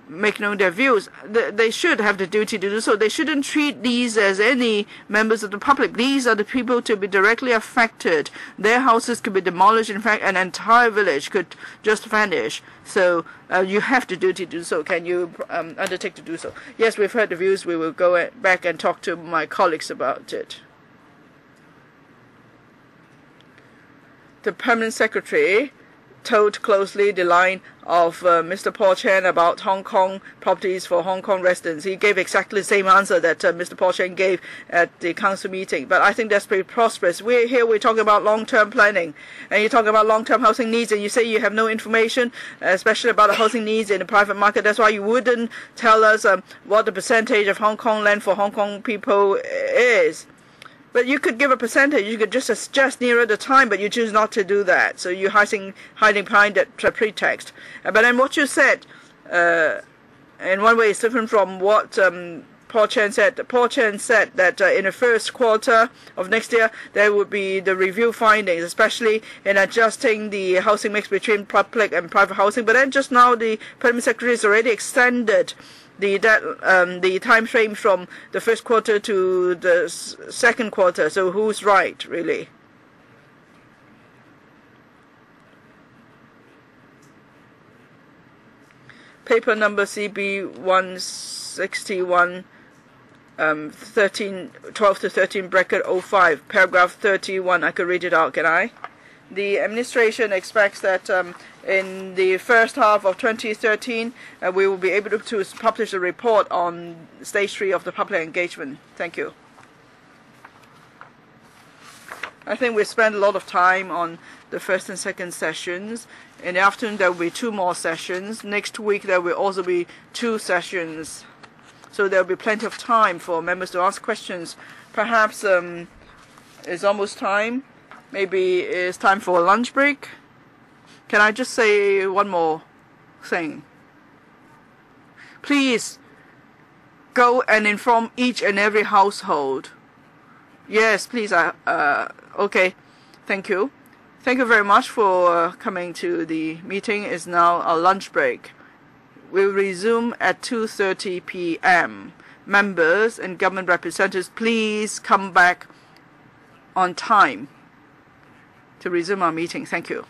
make known their views. They should have the duty to do so. They shouldn't treat these as any members of the public. These are the people to be directly affected. Their houses could be demolished. In fact, an entire village could just vanish. So uh, you have the duty to do so. Can you um, undertake to do so? Yes, we've heard the views. We will go back and talk to my colleagues about it. The permanent secretary told closely the line of uh, Mr. Paul Chan about Hong Kong properties for Hong Kong residents. He gave exactly the same answer that uh, Mr. Paul Chan gave at the council meeting. But I think that's pretty prosperous. We're here, we're talking about long-term planning, and you're talking about long-term housing needs, and you say you have no information, especially about the housing needs in the private market. That's why you wouldn't tell us um, what the percentage of Hong Kong land for Hong Kong people is. But you could give a percentage. You could just adjust nearer the time, but you choose not to do that. So you're hiding, hiding behind that pretext. Uh, but then what you said, uh, in one way, is different from what um, Paul Chan said. Paul Chan said that uh, in the first quarter of next year, there would be the review findings, especially in adjusting the housing mix between public and private housing. But then just now, the Permanent Secretary has already extended the um, the time frame from the first quarter to the second quarter. So who's right, really? Paper number CB one sixty one. Um, 13, 12 to 13 bracket 05, paragraph 31. I could read it out, can I? The administration expects that um, in the first half of 2013, uh, we will be able to, publish a report on stage three of the public engagement. Thank you. I think we spent a lot of time on the first and second sessions. In the afternoon, there will be two more sessions. Next week, there will also be two sessions. So there will be plenty of time for members to ask questions. Perhaps um, it's almost time. Maybe it's time for a lunch break. Can I just say one more thing? Please go and inform each and every household. Yes, please. Uh, uh, okay. Thank you. Thank you very much for coming to the meeting. It's now a lunch break. We'll resume at 2:30 p.m. Members and government representatives, please come back on time to resume our meeting. Thank you.